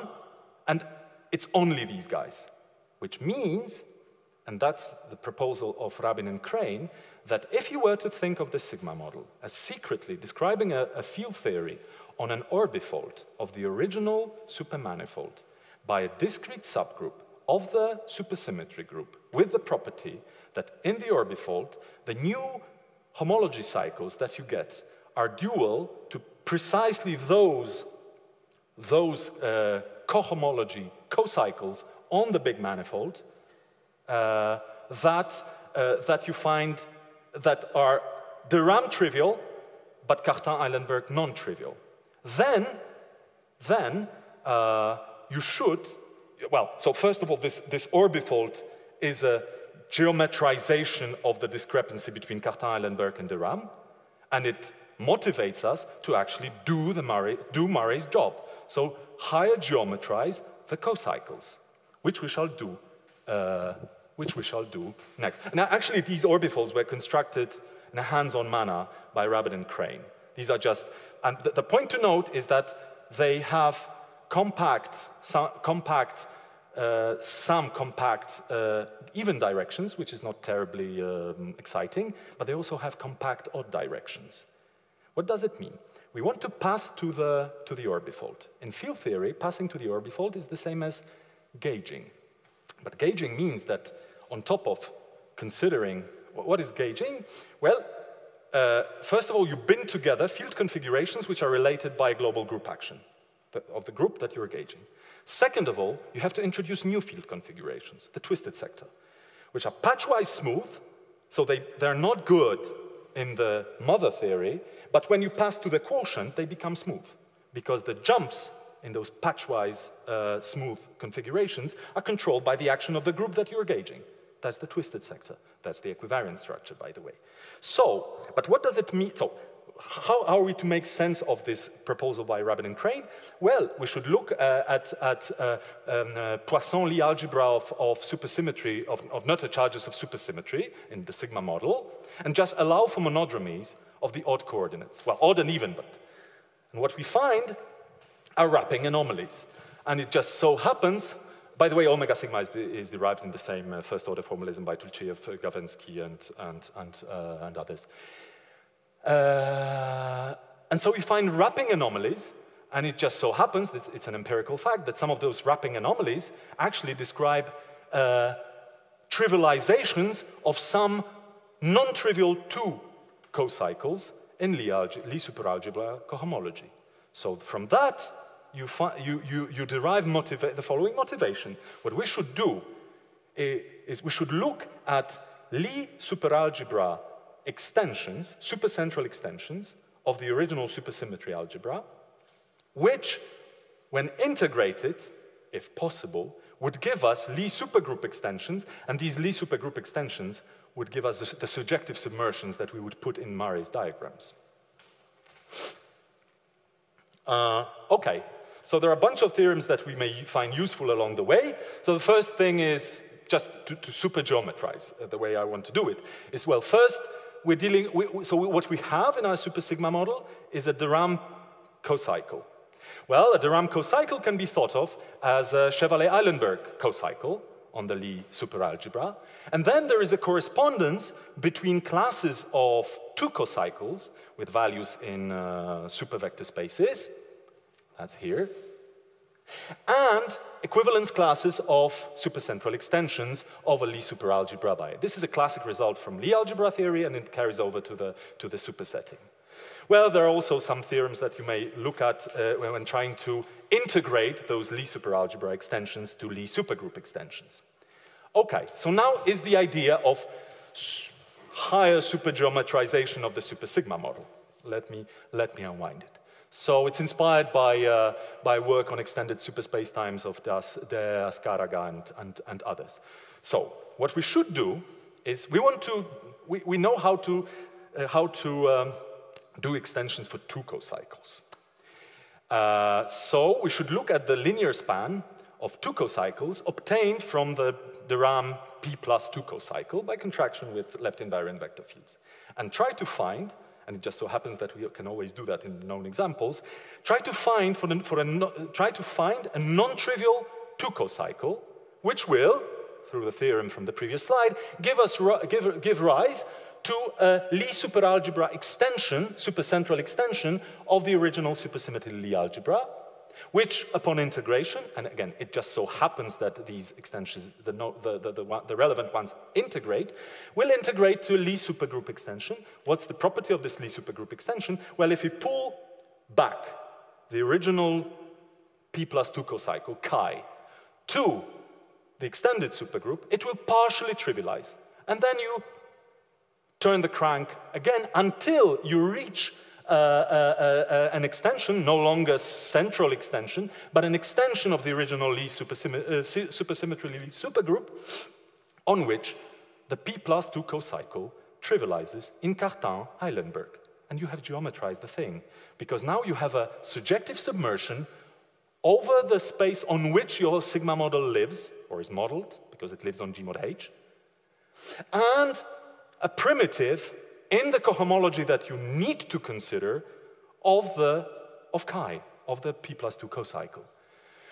and it's only these guys. Which means, and that's the proposal of Rabin and Crane, that if you were to think of the sigma model as secretly describing a, a field theory on an orbifold of the original supermanifold by a discrete subgroup of the supersymmetry group with the property that in the orbifold, the new homology cycles that you get are dual to precisely those, those uh, cohomology cocycles on the big manifold uh, that, uh, that you find that are Rham trivial, but Cartan-Eilenberg non-trivial. Then, then uh, you should, well, so first of all, this, this orbifold is a geometrization of the discrepancy between Cartan, Eilenberg, and de Rham, and it motivates us to actually do, the Murray, do Murray's job. So higher geometrize the cocycles, which we shall do, uh, which we shall do next. Now, actually, these orbifolds were constructed in a hands-on manner by Rabin and Crane. These are just, and the, the point to note is that they have compact, some, compact, uh, some compact uh, even directions, which is not terribly um, exciting, but they also have compact odd directions. What does it mean? We want to pass to the, to the orbifold. In field theory, passing to the orbifold is the same as gauging. But gauging means that on top of considering what is gauging? Well, uh, first of all, you bind together field configurations which are related by global group action of the group that you're gauging. Second of all, you have to introduce new field configurations, the twisted sector, which are patchwise smooth, so they, they're not good in the mother theory, but when you pass to the quotient, they become smooth, because the jumps in those patchwise uh, smooth configurations are controlled by the action of the group that you're gauging. That's the twisted sector. That's the equivariant structure, by the way. So, but what does it mean? So, how are we to make sense of this proposal by Rabin and Crane? Well, we should look uh, at, at uh, um, uh, Poisson-Lie algebra of, of supersymmetry, of, of charges of supersymmetry in the sigma model, and just allow for monodromies of the odd coordinates. Well, odd and even, but. And what we find are wrapping anomalies. And it just so happens, by the way, omega sigma is, de is derived in the same uh, first order formalism by Tulczyjew, Gawędzki, and, and, and, uh, and others. Uh, and so we find wrapping anomalies, and it just so happens that it's an empirical fact that some of those wrapping anomalies actually describe uh, trivializations of some non-trivial two cocycles in Lie, Lie superalgebra cohomology. So from that, you, you, you, you derive the following motivation. What we should do is we should look at Lie superalgebra extensions, supercentral extensions of the original supersymmetry algebra, which, when integrated, if possible, would give us Lie supergroup extensions, and these Lie supergroup extensions would give us the, the submersions that we would put in Murray's diagrams. Uh, okay, so there are a bunch of theorems that we may find useful along the way. So the first thing is just to, to super geometrize uh, the way I want to do it is well, first we're dealing, we, so what we have in our super sigma model is a de Rham cocycle. Well, a de Rham cocycle can be thought of as a Chevalley-Eilenberg cocycle on the Lie superalgebra. And then there is a correspondence between classes of two cocycles with values in uh, supervector spaces, that's here, and equivalence classes of supercentral extensions of a Lie superalgebra by. This is a classic result from Lie algebra theory, and it carries over to the, to the supersetting. Well, there are also some theorems that you may look at uh, when trying to integrate those Lie superalgebra extensions to Lie supergroup extensions. Okay, so now is the idea of higher supergeometrization of the super sigma model. Let me, let me unwind it. So it's inspired by, uh, by work on extended superspacetimes of Das, De Azcárraga and, and, and others. So what we should do is we want to, we, we know how to, uh, how to um, do extensions for two cocycles. Uh, so we should look at the linear span of two cocycles obtained from the de Rham P plus two cocycle by contraction with left invariant vector fields and try to find and it just so happens that we can always do that in known examples, try to find, for, the, for a, try to find a non-trivial two-cycle, which will, through the theorem from the previous slide, give, us, give, give rise to a Lie superalgebra extension, supercentral extension of the original supersymmetry Lie algebra, which upon integration, and again, it just so happens that these extensions, the, no, the, the, the, relevant ones integrate, will integrate to a Lie supergroup extension. What's the property of this Lie supergroup extension? Well, if you pull back the original P plus 2 cocycle, chi, to the extended supergroup, it will partially trivialize. And then you turn the crank again until you reach Uh, uh, uh, an extension, no longer central extension, but an extension of the original Lie supersymmetry supergroup on which the p plus 2 cocycle trivializes in Cartan-Eilenberg. And you have geometrized the thing, because now you have a surjective submersion over the space on which your sigma model lives, or is modeled, because it lives on G mod H, and a primitive in the cohomology that you need to consider of the of chi, of the p plus 2 cocycle.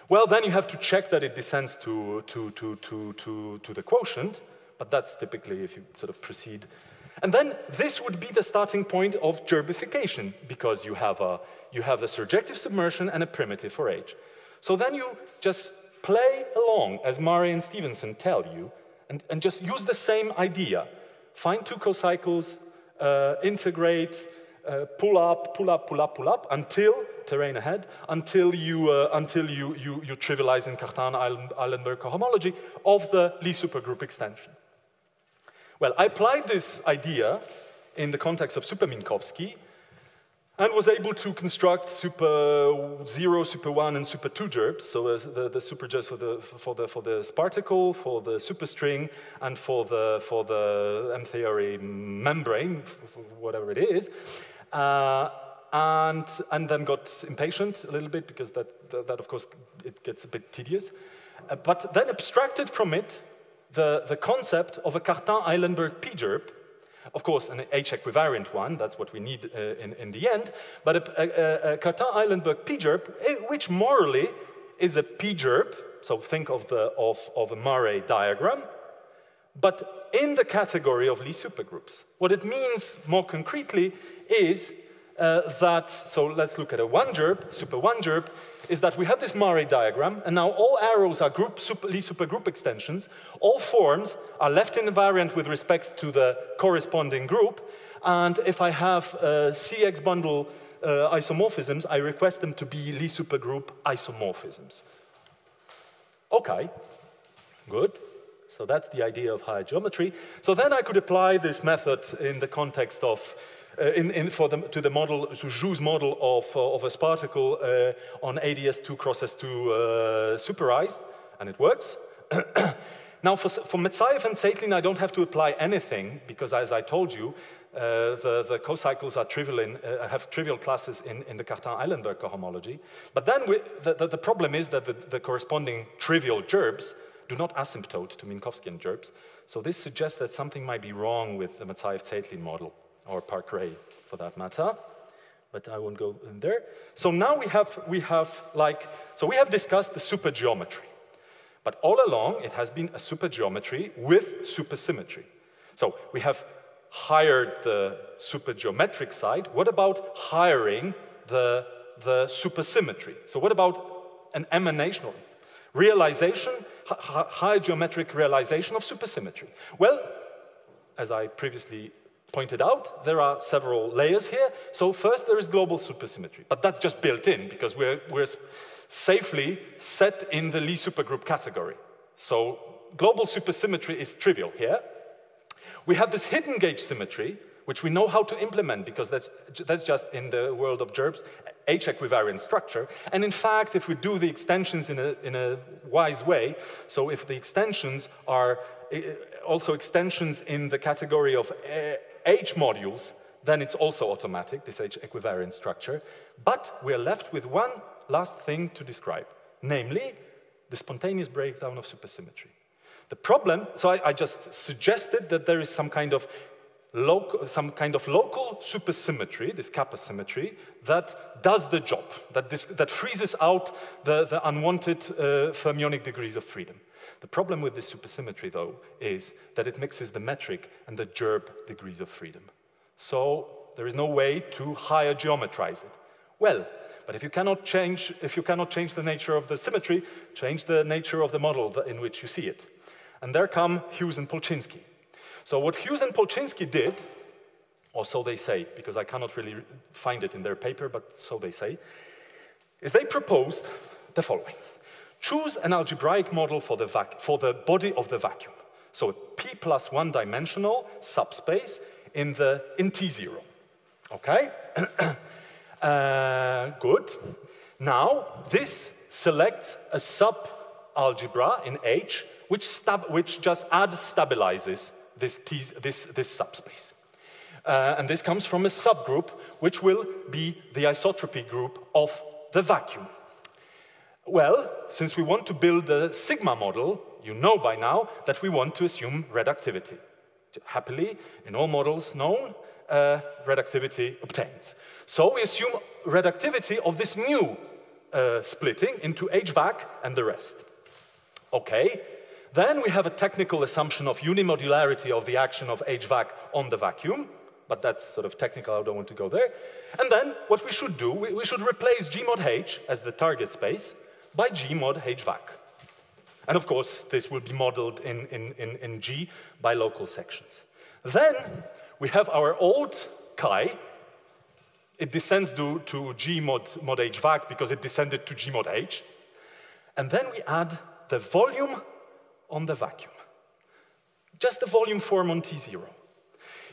Well, then you have to check that it descends to, to, to, to, to, to the quotient, but that's typically if you sort of proceed. And then this would be the starting point of gerbification, because you have, a, you have the surjective submersion and a primitive for H. So then you just play along, as Murray and Stevenson tell you, and, and just use the same idea. Find two cocycles, uh, integrate, uh, pull up, pull up, pull up, pull up, until, terrain ahead, until you, uh, until you, you, you trivialize in Cartan-Eilenberg cohomology of the Lie supergroup extension. Well, I applied this idea in the context of Super-Minkowski, and was able to construct super 0, super 1, and super 2 gerbes, so the, the super gerbes for the, for, the, for the sparticle, for the superstring, and for the, for the M-theory membrane, whatever it is. Uh, and, and then got impatient a little bit because that, that, that of course, it gets a bit tedious. Uh, but then abstracted from it the, the concept of a Cartan-Eilenberg p-gerbe, of course, an H equivariant one, that's what we need uh, in, in the end, but a, a, a Cartan-Eilenberg p-gerbe, eh, which morally is a p-gerbe, so think of, the, of, of a Murray diagram, but in the category of Lie supergroups. What it means more concretely is uh, that, so let's look at a one gerbe, super one gerbe, is that we have this Murray diagram, and now all arrows are group super, Lie supergroup extensions. All forms are left invariant with respect to the corresponding group, and if I have uh, CX bundle uh, isomorphisms, I request them to be Lie supergroup isomorphisms. Okay, good. So that's the idea of higher geometry. So then I could apply this method in the context of in, in for the, to the model, to Zhou's model of, uh, of a sparticle uh, on ADS2 cross S2 superized, and it works. (clears throat) now, for, for and Tseytlin, I don't have to apply anything, because as I told you, uh, the, the cocycles are trivial in, uh, have trivial classes in, in the Cartan-Eilenberg cohomology. But then we, the, the, the, problem is that the, the, corresponding trivial gerbes do not asymptote to Minkowskian gerbes. So this suggests that something might be wrong with the Metsaev-Tseytlin model or Park-Rey for that matter, but I won't go in there. So now we have, we have like, so we have discussed the supergeometry. But all along, it has been a supergeometry with supersymmetry. So we have hired the supergeometric side. What about hiring the, the supersymmetry? So what about an emanation realization, high geometric realization of supersymmetry? Well, as I previously pointed out, there are several layers here. So first there is global supersymmetry, but that's just built in because we're, we're safely set in the Lie supergroup category. So global supersymmetry is trivial here. We have this hidden gauge symmetry, which we know how to implement because that's, that's just in the world of gerbes, H equivariant structure. And in fact, if we do the extensions in a, in a wise way, so if the extensions are also extensions in the category of H modules, then it's also automatic, this H equivariant structure. But we're left with one last thing to describe, namely the spontaneous breakdown of supersymmetry. The problem, so I, I just suggested that there is some kind of local, some kind of local supersymmetry, this kappa symmetry, that does the job, that, that freezes out the, the unwanted uh, fermionic degrees of freedom. The problem with this supersymmetry, though, is that it mixes the metric and the gerbe degrees of freedom. So there is no way to higher geometrize it. Well, but if you cannot change, if you cannot change the nature of the symmetry, change the nature of the model in which you see it. And there come Hughes and Polchinski. So what Hughes and Polchinski did, or so they say, because I cannot really find it in their paper, but so they say, is they proposed the following. Choose an algebraic model for the, for the body of the vacuum. So P one dimensional subspace in the in T0. Okay? (clears throat) Uh, good. Now, this selects a sub-algebra in H which, which, just add stabilizes this, this, this subspace. Uh, and this comes from a subgroup which will be the isotropy group of the vacuum. Well, since we want to build a sigma model, you know by now that we want to assume reductivity. Happily, in all models known, uh, reductivity obtains. So we assume reductivity of this new uh, splitting into HVAC and the rest. Okay, then we have a technical assumption of unimodularity of the action of HVAC on the vacuum, but that's sort of technical, I don't want to go there. And then what we should do, we, we should replace G mod H as the target space by G mod HVAC. And of course, this will be modeled in, in, in, in G by local sections. Then we have our old chi. It descends to, to G mod, mod HVAC because it descended to G mod H. And then we add the volume on the vacuum. Just the volume form on T0.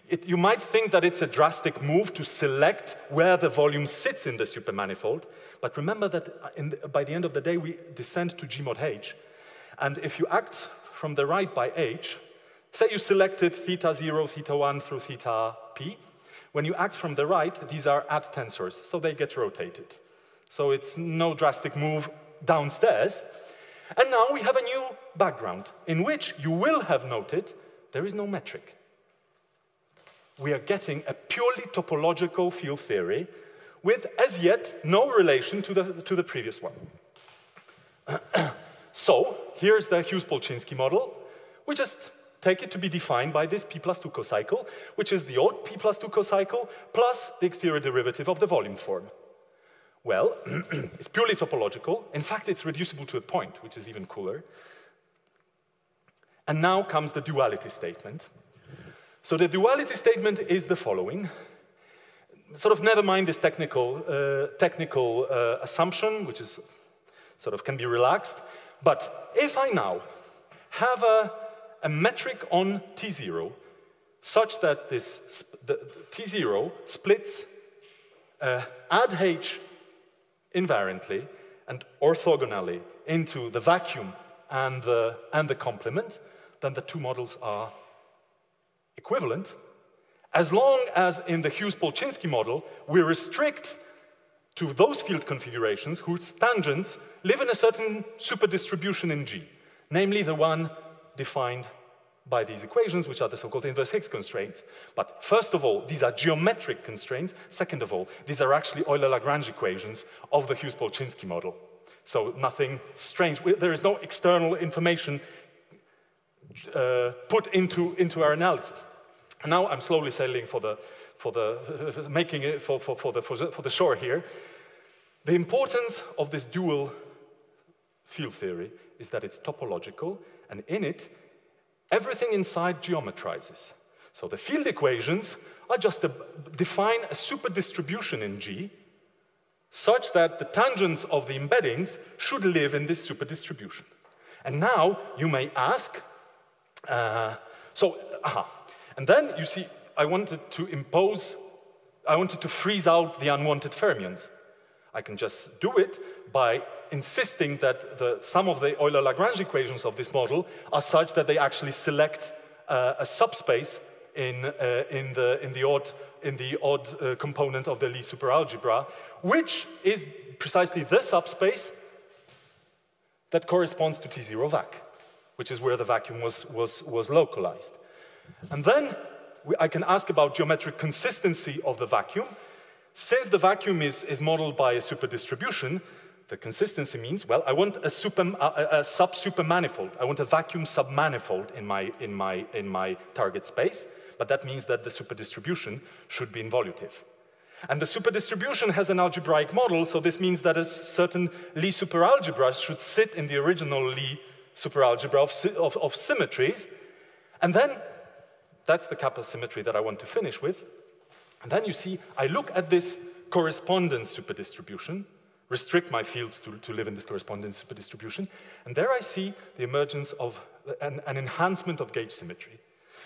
It, you might think that it's a drastic move to select where the volume sits in the supermanifold, but remember that the, by the end of the day, we descend to G mod H. And if you act from the right by H, say you selected theta 0, theta 1 through theta p, when you act from the right, these are add tensors, so they get rotated. So it's no drastic move downstairs. And now we have a new background in which you will have noted there is no metric we are getting a purely topological field theory with, as yet, no relation to the, to the previous one. (clears throat) so, here's the Hughes-Polchinski model. We just take it to be defined by this p plus 2 cocycle, which is the odd p plus 2 cocycle plus the exterior derivative of the volume form. Well, (clears throat) it's purely topological. In fact, it's reducible to a point, which is even cooler. And now comes the duality statement. So the duality statement is the following. Sort of never mind this technical, uh, technical uh, assumption, which is sort of can be relaxed. But if I now have a, a metric on T0 such that this the, T0 splits uh, add H invariantly and orthogonally into the vacuum and the, and the complement, then the two models are equivalent, as long as in the Hughes-Polchinski model, we restrict to those field configurations whose tangents live in a certain superdistribution in G, namely the one defined by these equations, which are the so-called inverse Higgs constraints. But first of all, these are geometric constraints. Second of all, these are actually Euler-Lagrange equations of the Hughes-Polchinski model. So nothing strange. There is no external information uh, put into, into our analysis. And now I'm slowly sailing for the, for the (laughs) making it for, for, for, the, for, the, for the shore here. The importance of this dual field theory is that it's topological, and in it, everything inside geometrizes. So the field equations are just to define a super distribution in G such that the tangents of the embeddings should live in this super distribution. And now you may ask, uh, so, aha. And then you see, I wanted to impose, I wanted to freeze out the unwanted fermions. I can just do it by insisting that the, some of the Euler-Lagrange equations of this model are such that they actually select uh, a subspace in, uh, in, the, in the odd, in the odd uh, component of the Lie superalgebra, which is precisely the subspace that corresponds to T0 vac which is where the vacuum was, was, was localized. And then we, I can ask about geometric consistency of the vacuum. Since the vacuum is, is modeled by a superdistribution, the consistency means, well, I want a, super, a, a sub-supermanifold. I want a vacuum submanifold in my, in, my, in my target space, but that means that the superdistribution should be involutive. And the superdistribution has an algebraic model, so this means that a certain Lie superalgebra should sit in the original Lie superalgebra of, of, of symmetries. And then, that's the kappa symmetry that I want to finish with. And then you see, I look at this correspondence superdistribution, restrict my fields to, to live in this correspondence superdistribution, and there I see the emergence of an, an enhancement of gauge symmetry.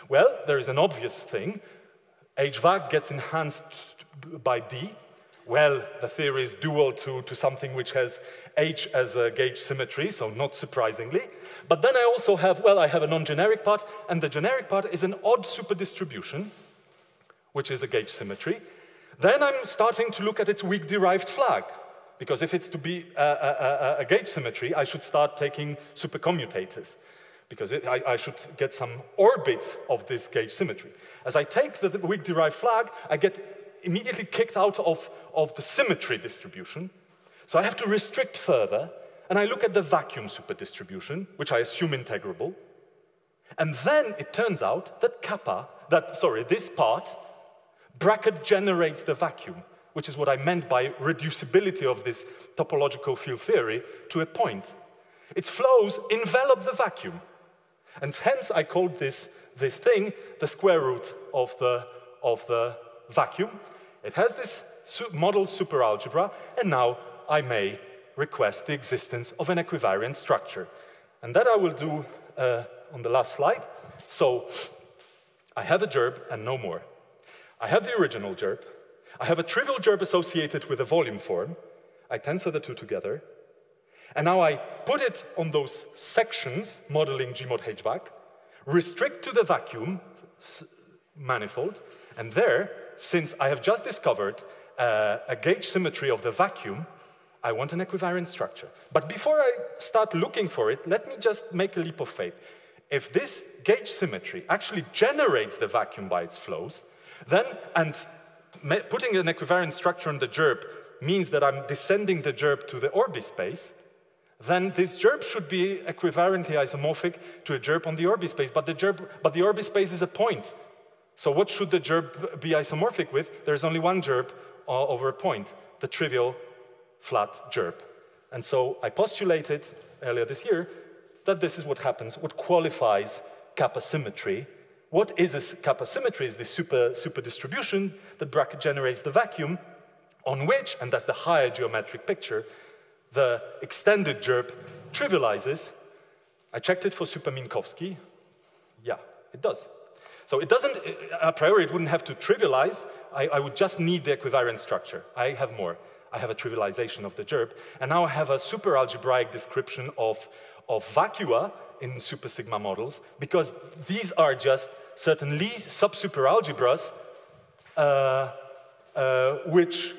Well, there is an obvious thing. HVAC gets enhanced by D. well, the theory is dual to, to something which has H as a gauge symmetry, so not surprisingly. But then I also have, well, I have a non-generic part, and the generic part is an odd superdistribution, which is a gauge symmetry. Then I'm starting to look at its weak derived flag, because if it's to be a, a, a, a gauge symmetry, I should start taking supercommutators, because it, I, I, should get some orbits of this gauge symmetry. As I take the, the weak derived flag, I get immediately kicked out of, of the symmetry distribution. So I have to restrict further, and I look at the vacuum superdistribution, which I assume integrable. And then it turns out that kappa, that, sorry, this part, bracket generates the vacuum, which is what I meant by reducibility of this topological field theory to a point. Its flows envelop the vacuum. And hence I called this, this thing the square root of the, of the vacuum. It has this model superalgebra, and now I may request the existence of an equivariant structure. And that I will do uh, on the last slide. So I have a gerbe and no more. I have the original gerbe. I have a trivial gerbe associated with a volume form. I tensor the two together. And now I put it on those sections modeling G Gmod HVAC, restrict to the vacuum manifold, and there since I have just discovered uh, a gauge symmetry of the vacuum, I want an equivariant structure. But before I start looking for it, let me just make a leap of faith. If this gauge symmetry actually generates the vacuum by its flows, then, and putting an equivariant structure on the gerbe means that I'm descending the gerbe to the orbit space, then this gerbe should be equivalently isomorphic to a gerbe on the orbit space, but the, gerbe, but the orbit space is a point. So what should the gerbe be isomorphic with? There's only one gerbe uh, over a point, the trivial flat gerbe. And so I postulated earlier this year that this is what happens, what qualifies kappa symmetry. What is a kappa symmetry is the super, super distribution that bracket generates the vacuum on which, and that's the higher geometric picture, the extended gerbe trivializes. I checked it for Super-Minkowski. Yeah, it does. So it doesn't, a priori, it wouldn't have to trivialize. I, I would just need the equivariant structure. I have more. I have a trivialization of the gerbe. And now I have a super algebraic description of, of vacua in super sigma models because these are just certain Lie subsuperalgebras uh, uh, which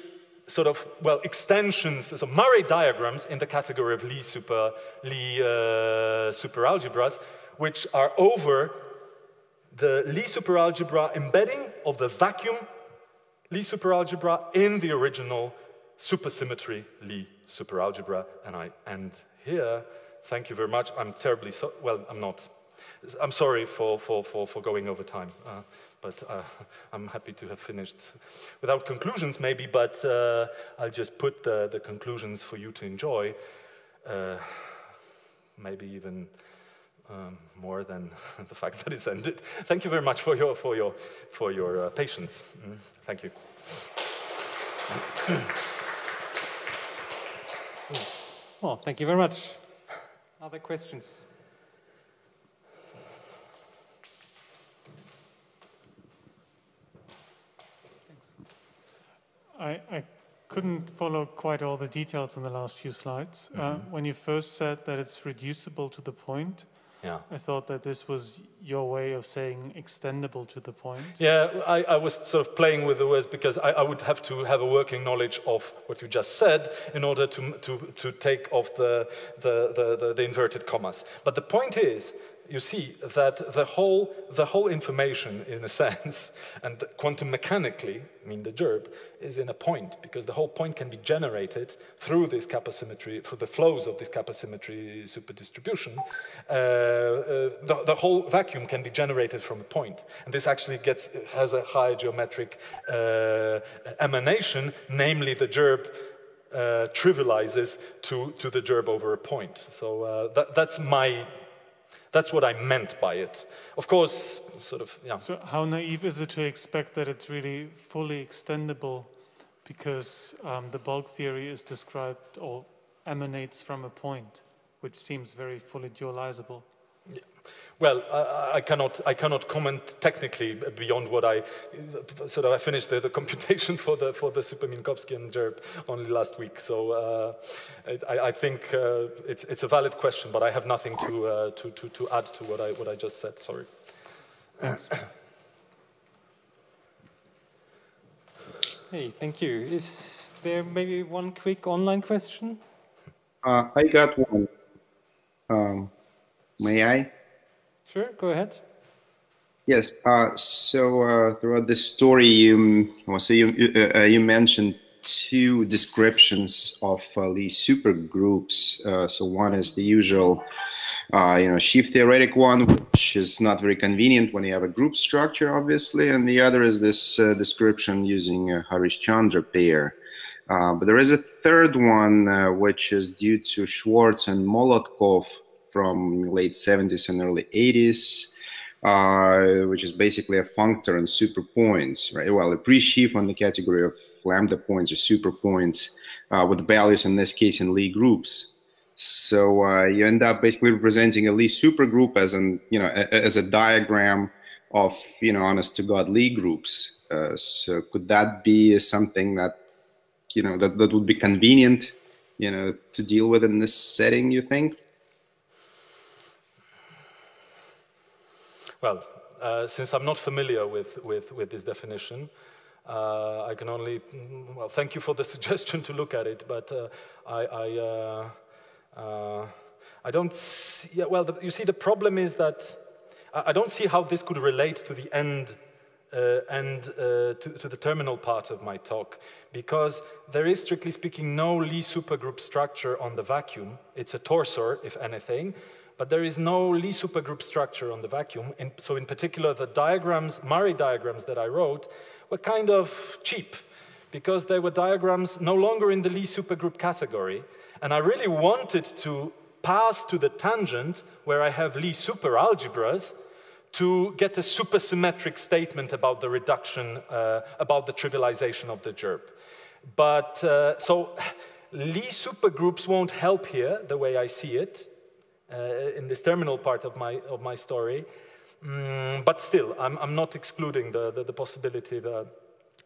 sort of, well, extensions, so Murray diagrams in the category of Lie super, Lie uh, superalgebras, which are over the Lie superalgebra embedding of the vacuum Lie superalgebra in the original supersymmetry Lie superalgebra. And I end here. Thank you very much. I'm terribly so well, I'm not. I'm sorry for, for, for, for going over time, uh, but uh, (laughs) I'm happy to have finished without conclusions, maybe, but uh, I'll just put the, the conclusions for you to enjoy. Uh, maybe even um, more than (laughs) the fact that it's ended. Thank you very much for your, for your, for your uh, patience. Mm, thank you. (clears throat) Well, thank you very much. Other questions? Thanks. I, I couldn't follow quite all the details in the last few slides. Mm -hmm. uh, mm-hmm. when you first said that it's reducible to the point, yeah. I thought that this was your way of saying extendable to the point. Yeah, I, I was sort of playing with the words because I, I, would have to have a working knowledge of what you just said in order to, to, to take off the, the, the, the, the inverted commas. But the point is you see that the whole, the whole information, in a (laughs) sense, and quantum mechanically, I mean the gerbe, is in a point, because the whole point can be generated through this kappa symmetry, through the flows of this kappa symmetry superdistribution. Uh, uh, the, the, whole vacuum can be generated from a point. And this actually gets, has a high geometric uh, emanation, namely the gerbe uh, trivializes to, to the gerbe over a point. So uh, that, that's my that's what I meant by it. Of course, sort of, yeah. So how naive is it to expect that it's really fully extendable because um, the bulk theory is described or emanates from a point, which seems very fully dualizable? Well, I, I, cannot, I cannot comment technically beyond what I sort of I finished the, the (laughs) computation for the for the Super-Minkowskian gerbe only last week. So uh, I, I, think uh, it's it's a valid question, but I have nothing to uh, to, to to add to what I what I just said. Sorry. Thanks. (coughs) hey, thank you. Is there maybe one quick online question? Uh, I got one. Um, may I? Sure, go ahead. Yes. Uh, so uh, throughout the story, you so you uh, uh you mentioned two descriptions of uh, these supergroups. Uh, so one is the usual, you know, sheaf theoretic one, which is not very convenient when you have a group structure, obviously, and the other is this description using a Harish-Chandra pair. but there is a third one, which is due to Schwarz and Molotkov, from late 70s and early 80s, uh, which is basically a functor and super points, right? Well, a pre-sheaf on the category of lambda points or super points uh, with values in this case in Lie groups. So uh, you end up basically representing a Lie supergroup as an you know a, as a diagram of you know honest to god Lie groups. Uh, so could that be something that you know that, that would be convenient you know to deal with in this setting? You think? Well, uh, since I'm not familiar with, with, with this definition, uh, I can only, mm, well, thank you for the (laughs) suggestion to look at it, but uh, I, I, uh, uh, I don't see, yeah, well, the, you see, the problem is that I, I, don't see how this could relate to the end uh, and to, to, the terminal part of my talk, because there is, strictly speaking, no Lie supergroup structure on the vacuum. It's a torsor, if anything, but there is no Lie supergroup structure on the vacuum. In, so in particular, the diagrams, Murray diagrams that I wrote were kind of cheap because they were diagrams no longer in the Lie supergroup category. And I really wanted to pass to the tangent where I have Lie superalgebras to get a supersymmetric statement about the reduction, uh, about the trivialization of the gerbe. But uh, so Lie supergroups won't help here the way I see it. Uh, in this terminal part of my, of my story. Mm, but still, I'm, I'm not excluding the, the, the, possibility that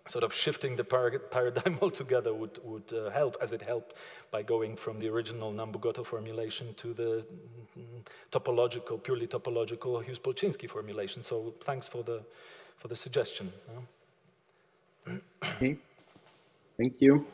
sort of shifting the paradigm (laughs) altogether would, would uh, help, as it helped by going from the original Nambu-Goto formulation to the topological, purely topological Hughes-Polchinski formulation. So thanks for the, for the suggestion. Okay. Thank you.